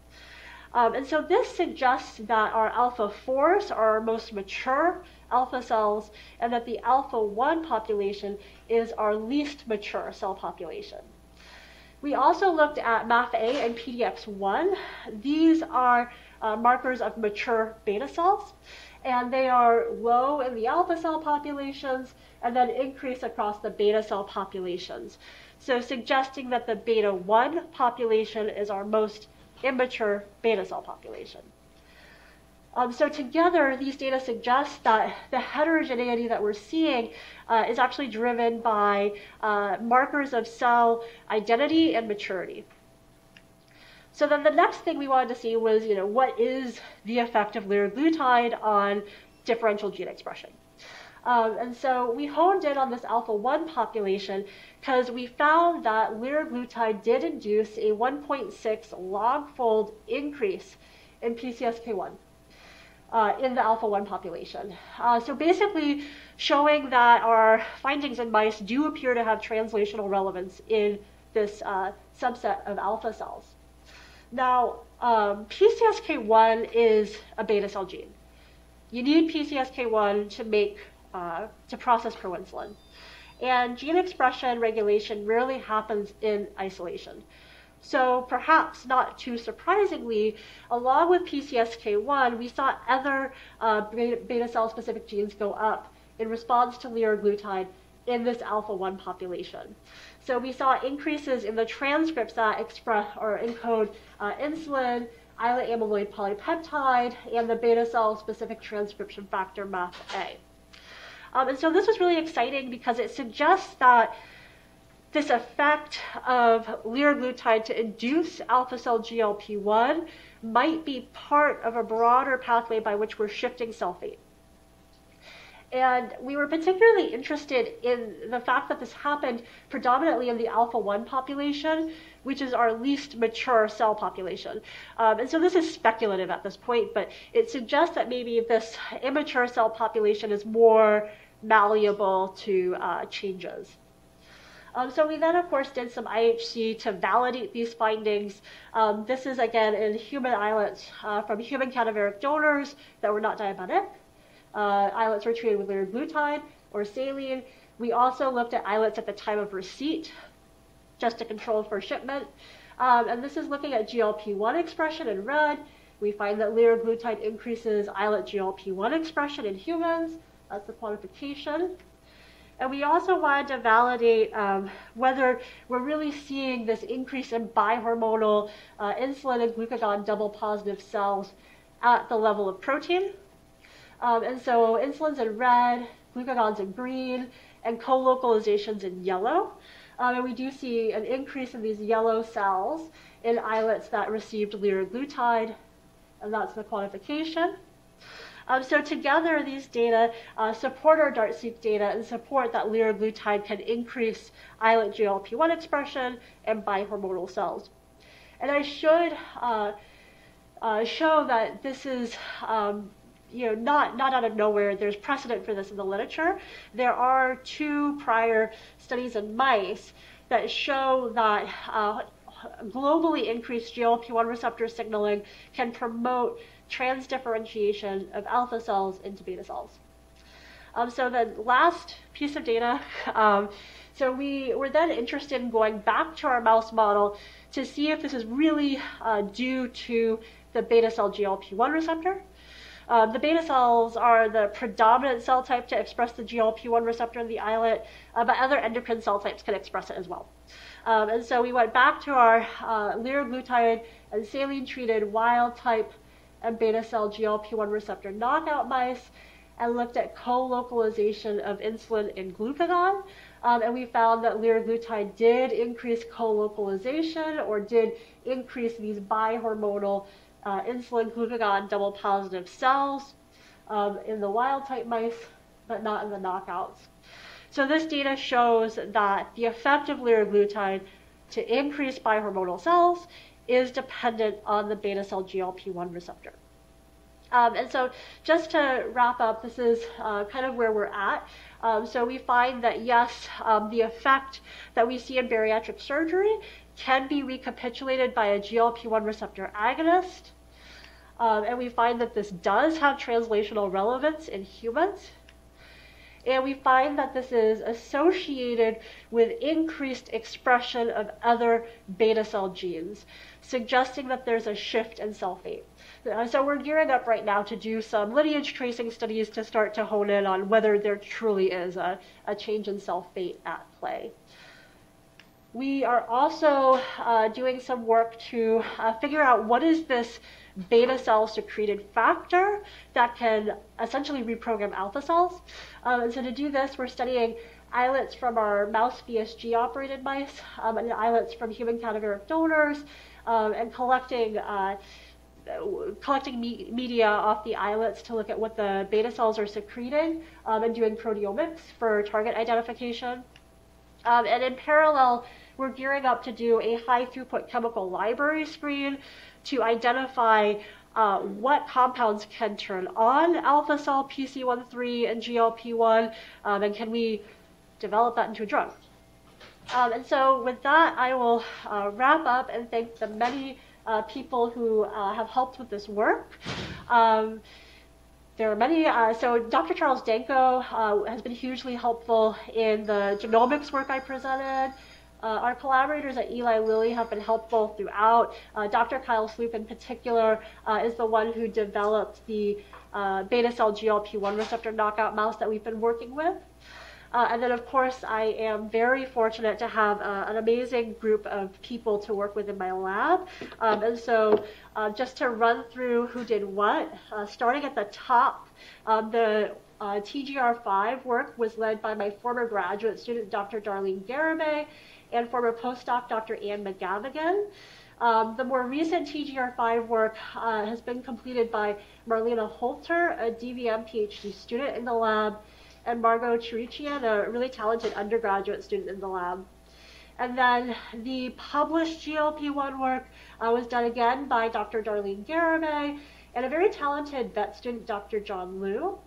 Um, and so this suggests that our alpha 4s are our most mature alpha cells, and that the alpha 1 population is our least mature cell population. We also looked at MAF-A and PDX1. These are uh, markers of mature beta cells, and they are low in the alpha cell populations and then increase across the beta cell populations. So suggesting that the beta 1 population is our most immature beta cell population. Um, so together, these data suggest that the heterogeneity that we're seeing uh, is actually driven by uh, markers of cell identity and maturity. So then the next thing we wanted to see was, you know, what is the effect of liraglutide on differential gene expression? Um, and so we honed in on this alpha 1 population because we found that liraglutide did induce a 1.6 log fold increase in PCSK1 uh, in the alpha 1 population. Uh, so basically showing that our findings in mice do appear to have translational relevance in this uh, subset of alpha cells. Now, um, PCSK1 is a beta cell gene. You need PCSK1 to make uh, to process proinsulin. And gene expression regulation rarely happens in isolation. So perhaps not too surprisingly, along with PCSK1, we saw other uh, beta cell specific genes go up in response to liraglutide in this alpha-1 population. So we saw increases in the transcripts that express or encode uh, insulin, islet amyloid polypeptide, and the beta cell specific transcription factor MAF-A. Um, and so this was really exciting because it suggests that this effect of liraglutide to induce alpha cell GLP-1 might be part of a broader pathway by which we're shifting cell fate. And we were particularly interested in the fact that this happened predominantly in the alpha 1 population, which is our least mature cell population. Um, and so this is speculative at this point, but it suggests that maybe this immature cell population is more malleable to uh, changes. Um, so we then, of course, did some IHC to validate these findings. Um, this is, again, in human islets uh, from human cadaveric donors that were not diabetic uh, islets were treated with liraglutide or saline. We also looked at islets at the time of receipt, just to control for shipment. Um, and this is looking at GLP-1 expression in red. We find that liraglutide increases islet GLP-1 expression in humans. That's the quantification. And we also wanted to validate um, whether we're really seeing this increase in bihormonal uh, insulin and glucagon double positive cells at the level of protein. Um, and so insulin's in red, glucagon's in green, and co-localization's in yellow. Um, and we do see an increase in these yellow cells in islets that received liraglutide, and that's the quantification. Um, so together, these data uh, support our DART-seq data and support that liraglutide can increase islet GLP-1 expression and bihormonal cells. And I should uh, uh, show that this is um, you know, not, not out of nowhere. There's precedent for this in the literature. There are two prior studies in mice that show that uh, globally increased GLP-1 receptor signaling can promote transdifferentiation of alpha cells into beta cells. Um, so the last piece of data, um, so we were then interested in going back to our mouse model to see if this is really uh, due to the beta cell GLP-1 receptor um, the beta cells are the predominant cell type to express the GLP-1 receptor in the islet, uh, but other endocrine cell types can express it as well. Um, and so we went back to our uh, liraglutide and saline-treated wild-type and beta cell GLP-1 receptor knockout mice and looked at co-localization of insulin and glucagon. Um, and we found that liraglutide did increase co-localization or did increase these bihormonal uh, insulin glucagon double positive cells um, in the wild type mice, but not in the knockouts. So this data shows that the effect of liraglutide to increase bihormonal cells is dependent on the beta cell GLP-1 receptor. Um, and so just to wrap up, this is uh, kind of where we're at. Um, so we find that yes, um, the effect that we see in bariatric surgery can be recapitulated by a GLP-1 receptor agonist. Um, and we find that this does have translational relevance in humans. And we find that this is associated with increased expression of other beta cell genes, suggesting that there's a shift in cell fate. Uh, so we're gearing up right now to do some lineage tracing studies to start to hone in on whether there truly is a, a change in cell fate at play. We are also uh, doing some work to uh, figure out what is this beta cell secreted factor that can essentially reprogram alpha cells. Um, and so to do this, we're studying islets from our mouse VSG operated mice um, and islets from human cadaveric donors um, and collecting uh, collecting me media off the islets to look at what the beta cells are secreting um, and doing proteomics for target identification. Um, and in parallel, we're gearing up to do a high throughput chemical library screen to identify uh, what compounds can turn on alpha cell PC13 and GLP1, um, and can we develop that into a drug? Um, and so with that, I will uh, wrap up and thank the many uh, people who uh, have helped with this work. Um, there are many, uh, so Dr. Charles Danko uh, has been hugely helpful in the genomics work I presented. Uh, our collaborators at Eli Lilly have been helpful throughout. Dr. Kyle Sloop in particular is the one who developed the beta cell GLP-1 receptor knockout mouse that we've been working with. Uh, and then, of course, I am very fortunate to have uh, an amazing group of people to work with in my lab. Um, and so, uh, just to run through who did what, uh, starting at the top, um, the uh, TGR5 work was led by my former graduate student, Dr. Darlene Garibay, and former postdoc, Dr. Anne McGavigan. Um, the more recent TGR5 work has been completed by Marlena Holter, a DVM PhD student in the lab, and Margot Chirichian, a really talented undergraduate student in the lab. And then the published GLP-1 work uh, was done again by Dr. Darlene Garibay and a very talented vet student, Dr. John Liu.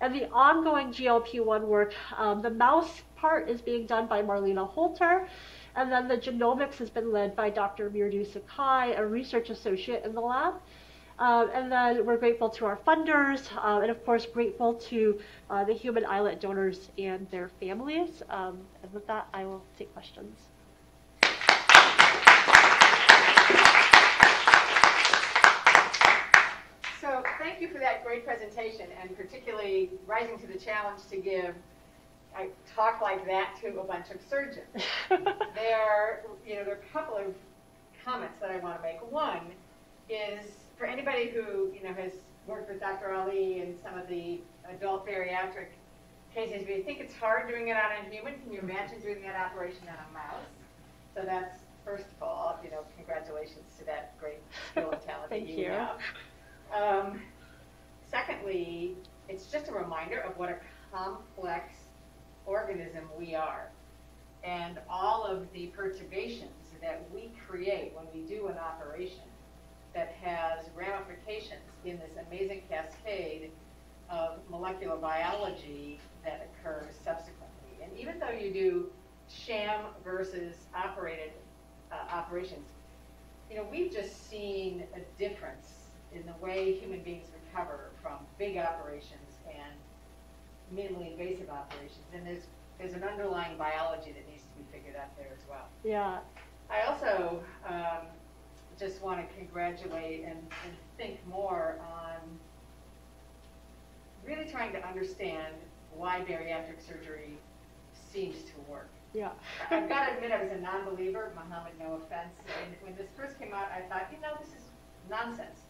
And the ongoing GLP-1 work, um, the mouse part is being done by Marlena Holter, and then the genomics has been led by Dr. Mirdu Sakai, a research associate in the lab. Um, and then we're grateful to our funders, um, and of course grateful to uh, the human islet donors and their families. Um, and with that, I will take questions. So thank you for that great presentation, and particularly rising to the challenge to give a talk like that to a bunch of surgeons. there, you know, there are a couple of comments that I want to make. One is for anybody who you know has worked with Dr. Ali in some of the adult bariatric cases, you think it's hard doing it on a human, can you imagine doing that operation on a mouse? So that's first of all, you know, congratulations to that great skill and talent that you, you, have. Um, secondly, it's just a reminder of what a complex organism we are, and all of the perturbations that we create when we do an operation that has ramifications in this amazing cascade of molecular biology that occurs subsequently. And even though you do sham versus operated uh, operations, you know, we've just seen a difference in the way human beings recover from big operations and minimally invasive operations. And there's there's an underlying biology that needs to be figured out there as well. Yeah. I also um, just want to congratulate and, and think more on really trying to understand why bariatric surgery seems to work. Yeah. I've got to admit, I was a non-believer, Muhammad, no offense. And when this first came out, I thought, you know, this is nonsense.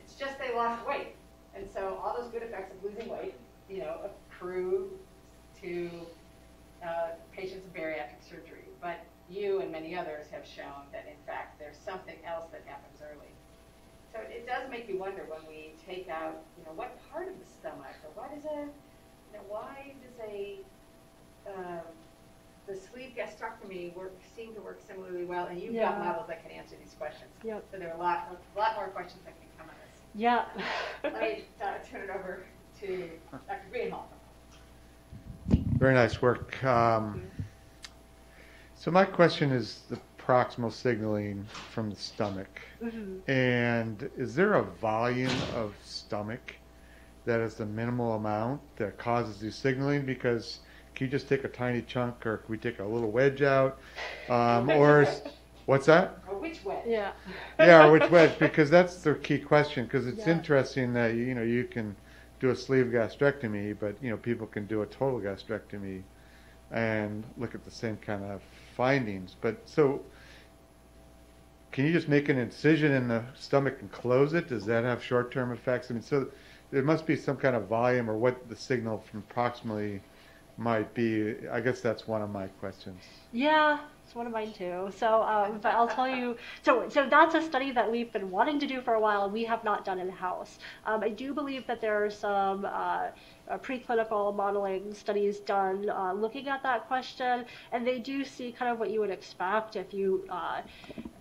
It's just they lost weight. And so all those good effects of losing weight, you know, accrue to uh, patients of bariatric surgery. But you and many others have shown that, in fact, there's something else that happens early. So it does make you wonder when we take out, you know, what part of the stomach, or why does a, you know, why does a, uh, the sleeve gastrectomy work seem to work similarly well? And you've got Yeah. models that can answer these questions. Yep. So there are a lot, a lot more questions that can come on this. Yeah. Let me uh, turn it over to Dr. Greenhalgh. Very nice work. Um, so my question is the proximal signaling from the stomach. Mhm. And is there a volume of stomach that is the minimal amount that causes the signaling? Because can you just take a tiny chunk, or can we take a little wedge out? Um, or is, what's that? Or which wedge? Yeah. Yeah, or which wedge? Because that's the key question. Because it's Yeah. interesting that you know you can do a sleeve gastrectomy, but you know people can do a total gastrectomy and look at the same kind of findings. But so, can you just make an incision in the stomach and close it? Does that have short-term effects? I mean, so there must be some kind of volume or what the signal from proximally might be. I guess that's one of my questions. Yeah, one of mine too. So, um, but I'll tell you. So, so that's a study that we've been wanting to do for a while, we have not done in house. Um, I do believe that there are some uh, preclinical modeling studies done uh, looking at that question, and they do see kind of what you would expect if you uh,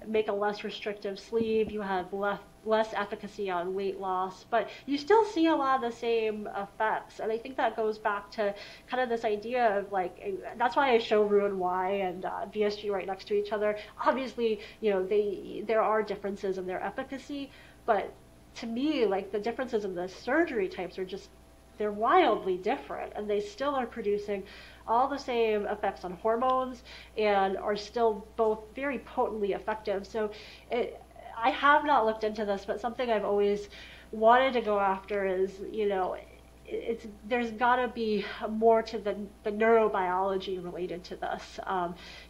make a less restrictive sleeve, you have less less efficacy on weight loss, but you still see a lot of the same effects. And I think that goes back to kind of this idea of like, that's why I show Roux Y and uh, VSG right next to each other. Obviously, you know, they there are differences in their efficacy, but to me, like the differences in the surgery types are just they're wildly different and they still are producing all the same effects on hormones and are still both very potently effective. So it, I have not looked into this, but something I've always wanted to go after is, you know, it's there's got to be more to the, the neurobiology related to this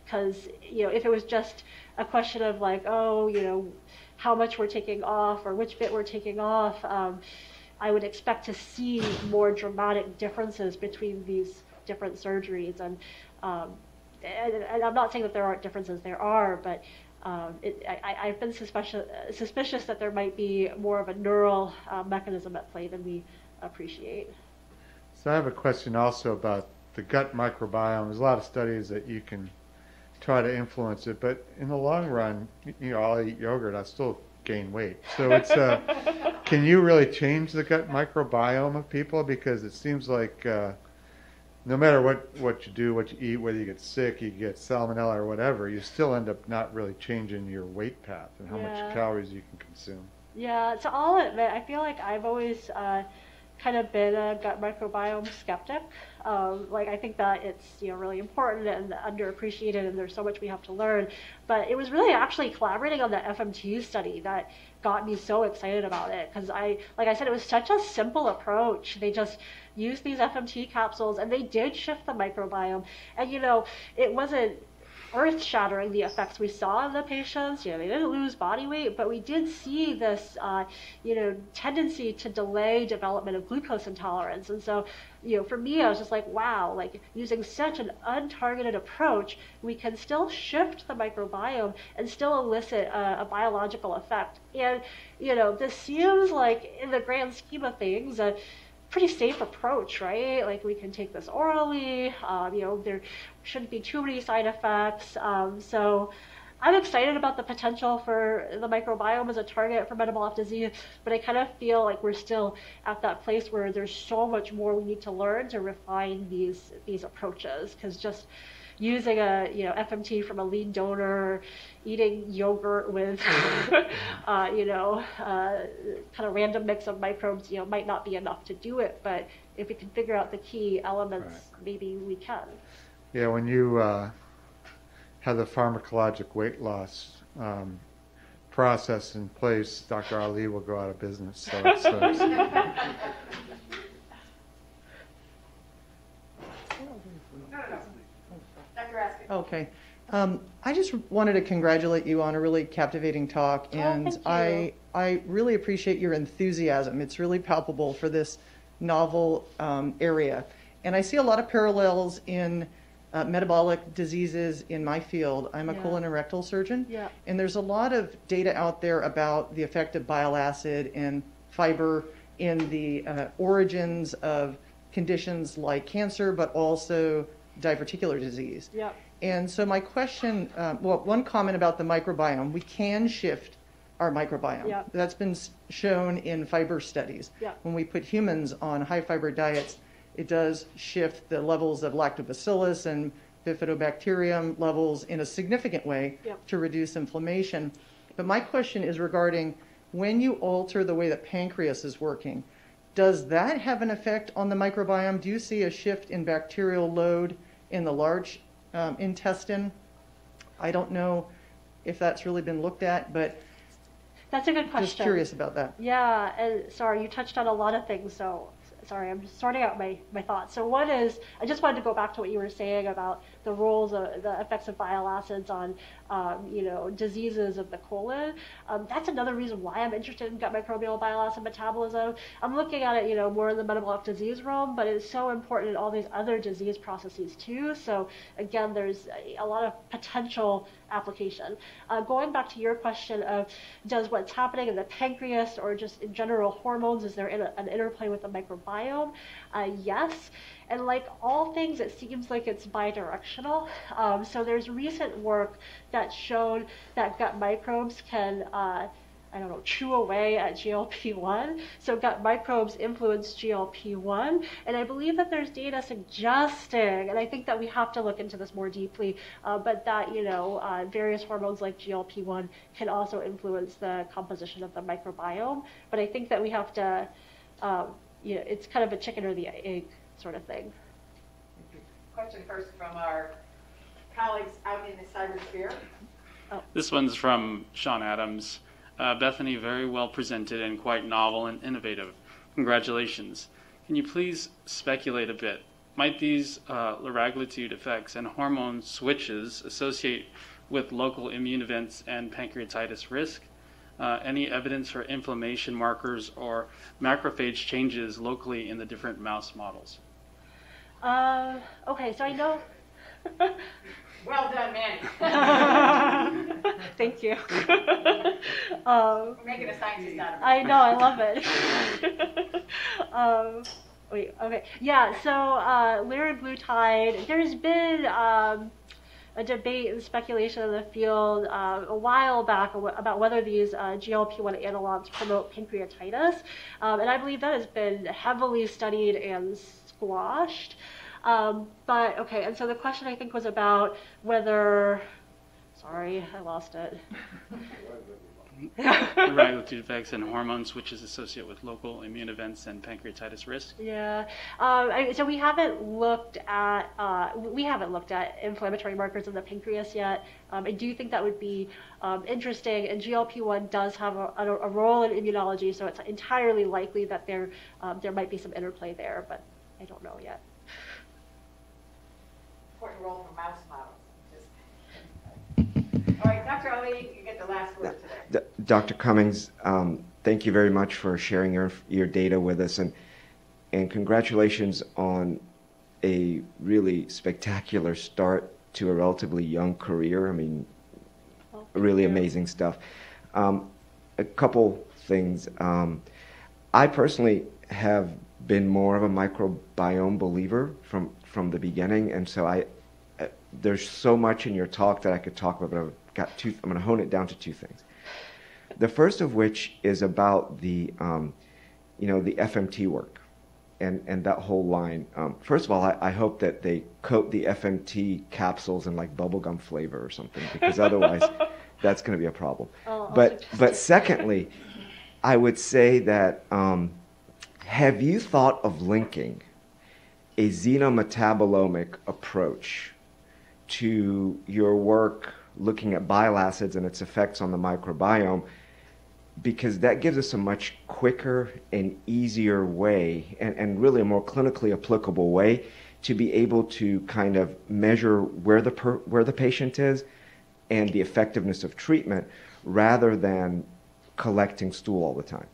because um, you know if it was just a question of like oh you know how much we're taking off or which bit we're taking off um, I would expect to see more dramatic differences between these different surgeries. And, um, and, and I'm not saying that there aren't differences there are but um, it, I, have been suspicious, suspicious that there might be more of a neural uh, mechanism at play than we appreciate. So I have a question also about the gut microbiome. There's a lot of studies that you can try to influence it, but in the long run, you know, I'll eat yogurt, I still gain weight. So it's uh, can you really change the gut microbiome of people? Because it seems like uh, no matter what, what you do, what you eat, whether you get sick, you get salmonella or whatever, you still end up not really changing your weight path and how yeah. much calories you can consume. Yeah, so I'll admit, I feel like I've always uh, kind of been a gut microbiome skeptic. Um, like I think that it's you know really important and underappreciated, and there's so much we have to learn. But it was really actually collaborating on the FMT study that got me so excited about it because I like I said it was such a simple approach. They just used these FMT capsules and they did shift the microbiome, and you know it wasn't earth shattering the effects we saw in the patients. You know, they didn't lose body weight, but we did see this, uh, you know, tendency to delay development of glucose intolerance. And so, you know, for me, I was just like, wow, like using such an untargeted approach, we can still shift the microbiome and still elicit a, a biological effect. And, you know, this seems like, in the grand scheme of things, uh, pretty safe approach, right? Like we can take this orally. Um, you know, there shouldn't be too many side effects. Um, so I'm excited about the potential for the microbiome as a target for metabolic disease, but I kind of feel like we're still at that place where there's so much more we need to learn to refine these these approaches. Because just using a you know FMT from a lead donor, eating yogurt with uh, you know uh, kind of random mix of microbes, you know, might not be enough to do it. But if we can figure out the key elements, right. maybe we can. Yeah, when you uh, have the pharmacologic weight loss um, process in place, Dr. Ali will go out of business. So it's, uh, Okay. Um, I just wanted to congratulate you on a really captivating talk, oh, and I I really appreciate your enthusiasm. It's really palpable for this novel um, area, and I see a lot of parallels in uh, metabolic diseases in my field. I'm a yeah. colon and rectal surgeon, yeah. and there's a lot of data out there about the effect of bile acid and fiber in the uh, origins of conditions like cancer, but also diverticular disease. Yeah. And so my question, uh, well, one comment about the microbiome, we can shift our microbiome. Yeah. That's been shown in fiber studies. Yeah. When we put humans on high fiber diets, it does shift the levels of lactobacillus and bifidobacterium levels in a significant way yeah. to reduce inflammation. But my question is regarding when you alter the way that pancreas is working, does that have an effect on the microbiome? Do you see a shift in bacterial load in the large um, intestine. I don't know if that's really been looked at, but that's a good question. Just curious about that. Yeah, and sorry, you touched on a lot of things, so sorry, I'm just sorting out my, my thoughts. So one is, I just wanted to go back to what you were saying about the roles of the effects of bile acids on, um, you know, diseases of the colon. Um, that's another reason why I'm interested in gut microbial bile acid metabolism. I'm looking at it, you know, more in the metabolic disease realm, but it's so important in all these other disease processes too. So again, there's a lot of potential application. Uh, going back to your question of does what's happening in the pancreas or just in general hormones, is there an interplay with the microbiome? Uh, yes. And like all things, it seems like it's bidirectional. Um, so there's recent work that showed that gut microbes can uh, I don't know, chew away at GLP-1. So gut microbes influence GLP-1, and I believe that there's data suggesting, and I think that we have to look into this more deeply, uh, but that you know uh, various hormones like GLP-1 can also influence the composition of the microbiome. But I think that we have to, um, you know, it's kind of a chicken or the egg sort of thing. Question first from our colleagues out in the cybersphere. Oh. This one's from Sean Adams. Uh, Bethany, very well presented and quite novel and innovative. Congratulations. Can you please speculate a bit? Might these uh, liraglutide effects and hormone switches associate with local immune events and pancreatitis risk? Uh, any evidence for inflammation markers or macrophage changes locally in the different mouse models? Uh, okay, so I know. Well done, Manny. Thank you. um, We're making a scientist out of it. I know, I love it. um, wait, okay. Yeah, so uh, Tide. there's been um, a debate and speculation in the field uh, a while back about whether these uh, GLP-1 analogs promote pancreatitis, um, and I believe that has been heavily studied and squashed. Um, but okay, and so the question I think was about whether. Sorry, I lost it. Liraglutide effects and hormone switches associated with local immune events and pancreatitis risk. Yeah. Um, I, so we haven't looked at uh, we haven't looked at inflammatory markers in the pancreas yet. Um, I do think that would be um, interesting, and GLP-1 does have a, a, a, role in immunology, so it's entirely likely that there um, there might be some interplay there, but I don't know yet important role for mouse models. Just, all right, Dr. You get the last word today. Dr. Cummings, um, thank you very much for sharing your, your data with us, and, and congratulations on a really spectacular start to a relatively young career. I mean, really you. amazing stuff. Um, a couple things. Um, I personally have been more of a microbiome believer from from the beginning, and so I, uh, there's so much in your talk that I could talk about, got two. I'm going to hone it down to two things. The first of which is about the, um, you know, the FMT work, and and that whole line. Um, first of all, I, I hope that they coat the FMT capsules in like bubblegum flavor or something, because otherwise, that's going to be a problem. Oh, but but secondly, I would say that. Um, have you thought of linking a xenometabolomic approach to your work looking at bile acids and its effects on the microbiome because that gives us a much quicker and easier way and, and really a more clinically applicable way to be able to kind of measure where the per, where the patient is and the effectiveness of treatment rather than collecting stool all the time.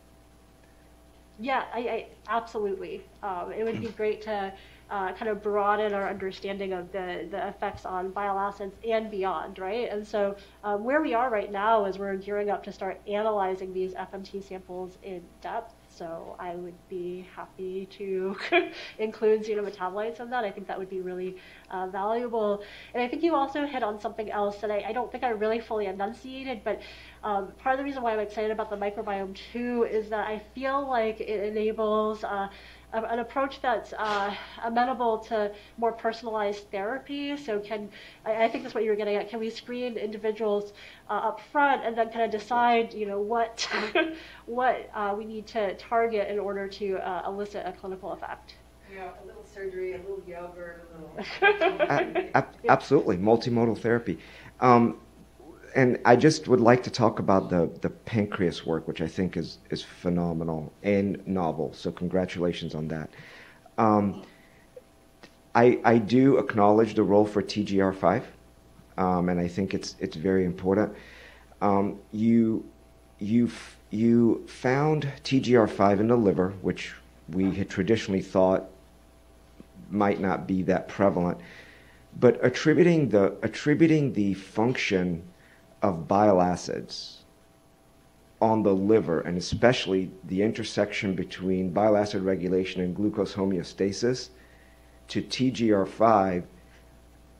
Yeah, I, I absolutely. Um, it would be great to uh, kind of broaden our understanding of the, the effects on bile acids and beyond, right? And so um, where we are right now is we're gearing up to start analyzing these FMT samples in depth. So I would be happy to include xenometabolites in that. I think that would be really uh, valuable. And I think you also hit on something else that I, I don't think I really fully enunciated, but um, part of the reason why I'm excited about the microbiome too is that I feel like it enables uh, an approach that's uh, amenable to more personalized therapy. So, can I, I, think that's what you were getting at? Can we screen individuals uh, up front and then kind of decide, you know, what what uh, we need to target in order to uh, elicit a clinical effect? Yeah, a little surgery, a little yogurt, a little. absolutely, multimodal therapy. Um, and I just would like to talk about the, the pancreas work, which I think is, is phenomenal and novel. So congratulations on that. Um, I, I do acknowledge the role for TGR5, um, and I think it's it's very important. Um, you you you found TGR5 in the liver, which we had traditionally thought might not be that prevalent, but attributing the attributing the function of bile acids on the liver, and especially the intersection between bile acid regulation and glucose homeostasis to TGR5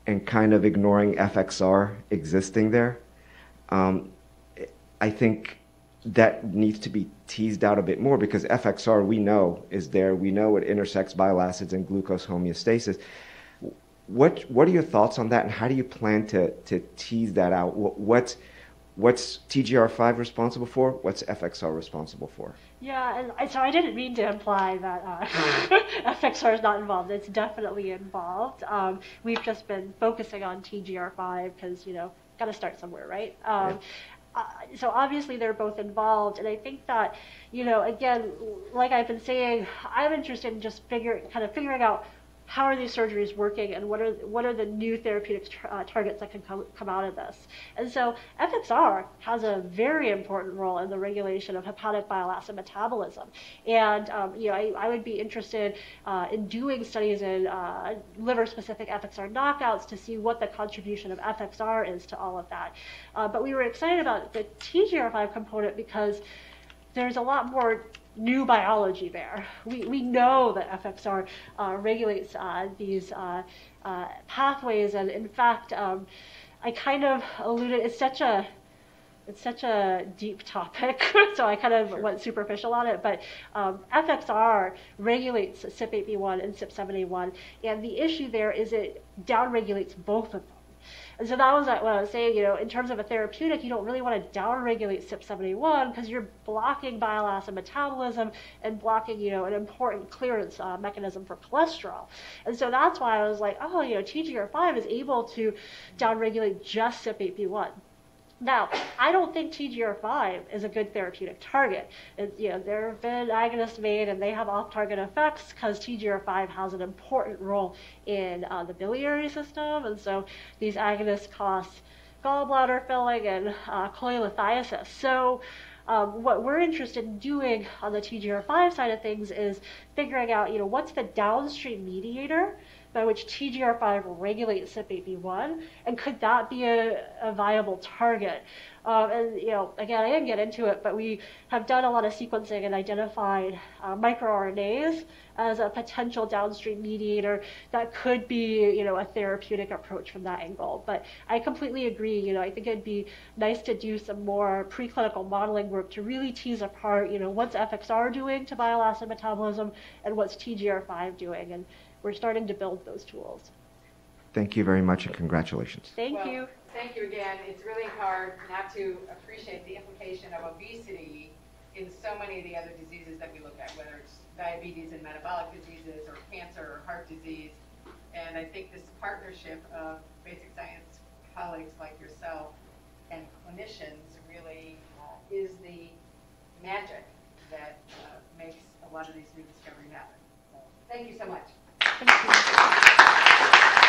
and kind of ignoring FXR existing there. Um, I think that needs to be teased out a bit more because FXR we know is there. We know it intersects bile acids and glucose homeostasis. What what are your thoughts on that, and how do you plan to to tease that out? What's what's TGR5 responsible for? What's FXR responsible for? Yeah, and so I didn't mean to imply that uh, FXR is not involved. It's definitely involved. Um, we've just been focusing on TGR5 because you know got to start somewhere, right? Um, yeah. uh, so obviously they're both involved, and I think that, you know, again, like I've been saying, I'm interested in just figuring, kind of figuring out how are these surgeries working and what are what are the new therapeutic uh, targets that can come, come out of this. And so FXR has a very important role in the regulation of hepatic bile acid metabolism. And um, you know, I, I, would be interested uh, in doing studies in uh, liver-specific FXR knockouts to see what the contribution of FXR is to all of that. Uh, but we were excited about the TGR5 component because there's a lot more new biology there. We, we know that FXR uh, regulates uh, these uh, uh, pathways, and in fact, um, I kind of alluded. It's such a it's such a deep topic, so I kind of sure. went superficial on it. But um, FXR regulates CYP8B1 and CYP7A1, and the issue there is it downregulates both of them. And so that was what I was saying, you know, in terms of a therapeutic, you don't really want to downregulate CYP7A1 because you're blocking bile acid metabolism and blocking, you know, an important clearance uh, mechanism for cholesterol. And so that's why I was like, oh, you know, TGR5 is able to downregulate just CYP8B1. Now, I don't think TGR5 is a good therapeutic target. It, you know, there have been agonists made and they have off-target effects because TGR5 has an important role in uh, the biliary system, and so these agonists cause gallbladder filling and uh, cholelithiasis. So um, what we're interested in doing on the TGR5 side of things is figuring out, you know, what's the downstream mediator by which TGR5 regulates CYP8B1, and could that be a, a viable target? Um, and you know, again, I didn't get into it, but we have done a lot of sequencing and identified uh, microRNAs as a potential downstream mediator that could be, you know, a therapeutic approach from that angle. But I completely agree. You know, I think it'd be nice to do some more preclinical modeling work to really tease apart, you know, what's FXR doing to bile acid metabolism and what's TGR5 doing, and we're starting to build those tools. Thank you very much and congratulations. Thank well, you. Thank you again. It's really hard not to appreciate the implication of obesity in so many of the other diseases that we look at, whether it's diabetes and metabolic diseases or cancer or heart disease. And I think this partnership of basic science colleagues like yourself and clinicians really uh, is the magic that uh, makes a lot of these new discoveries happen. So, thank you so much. Thank you.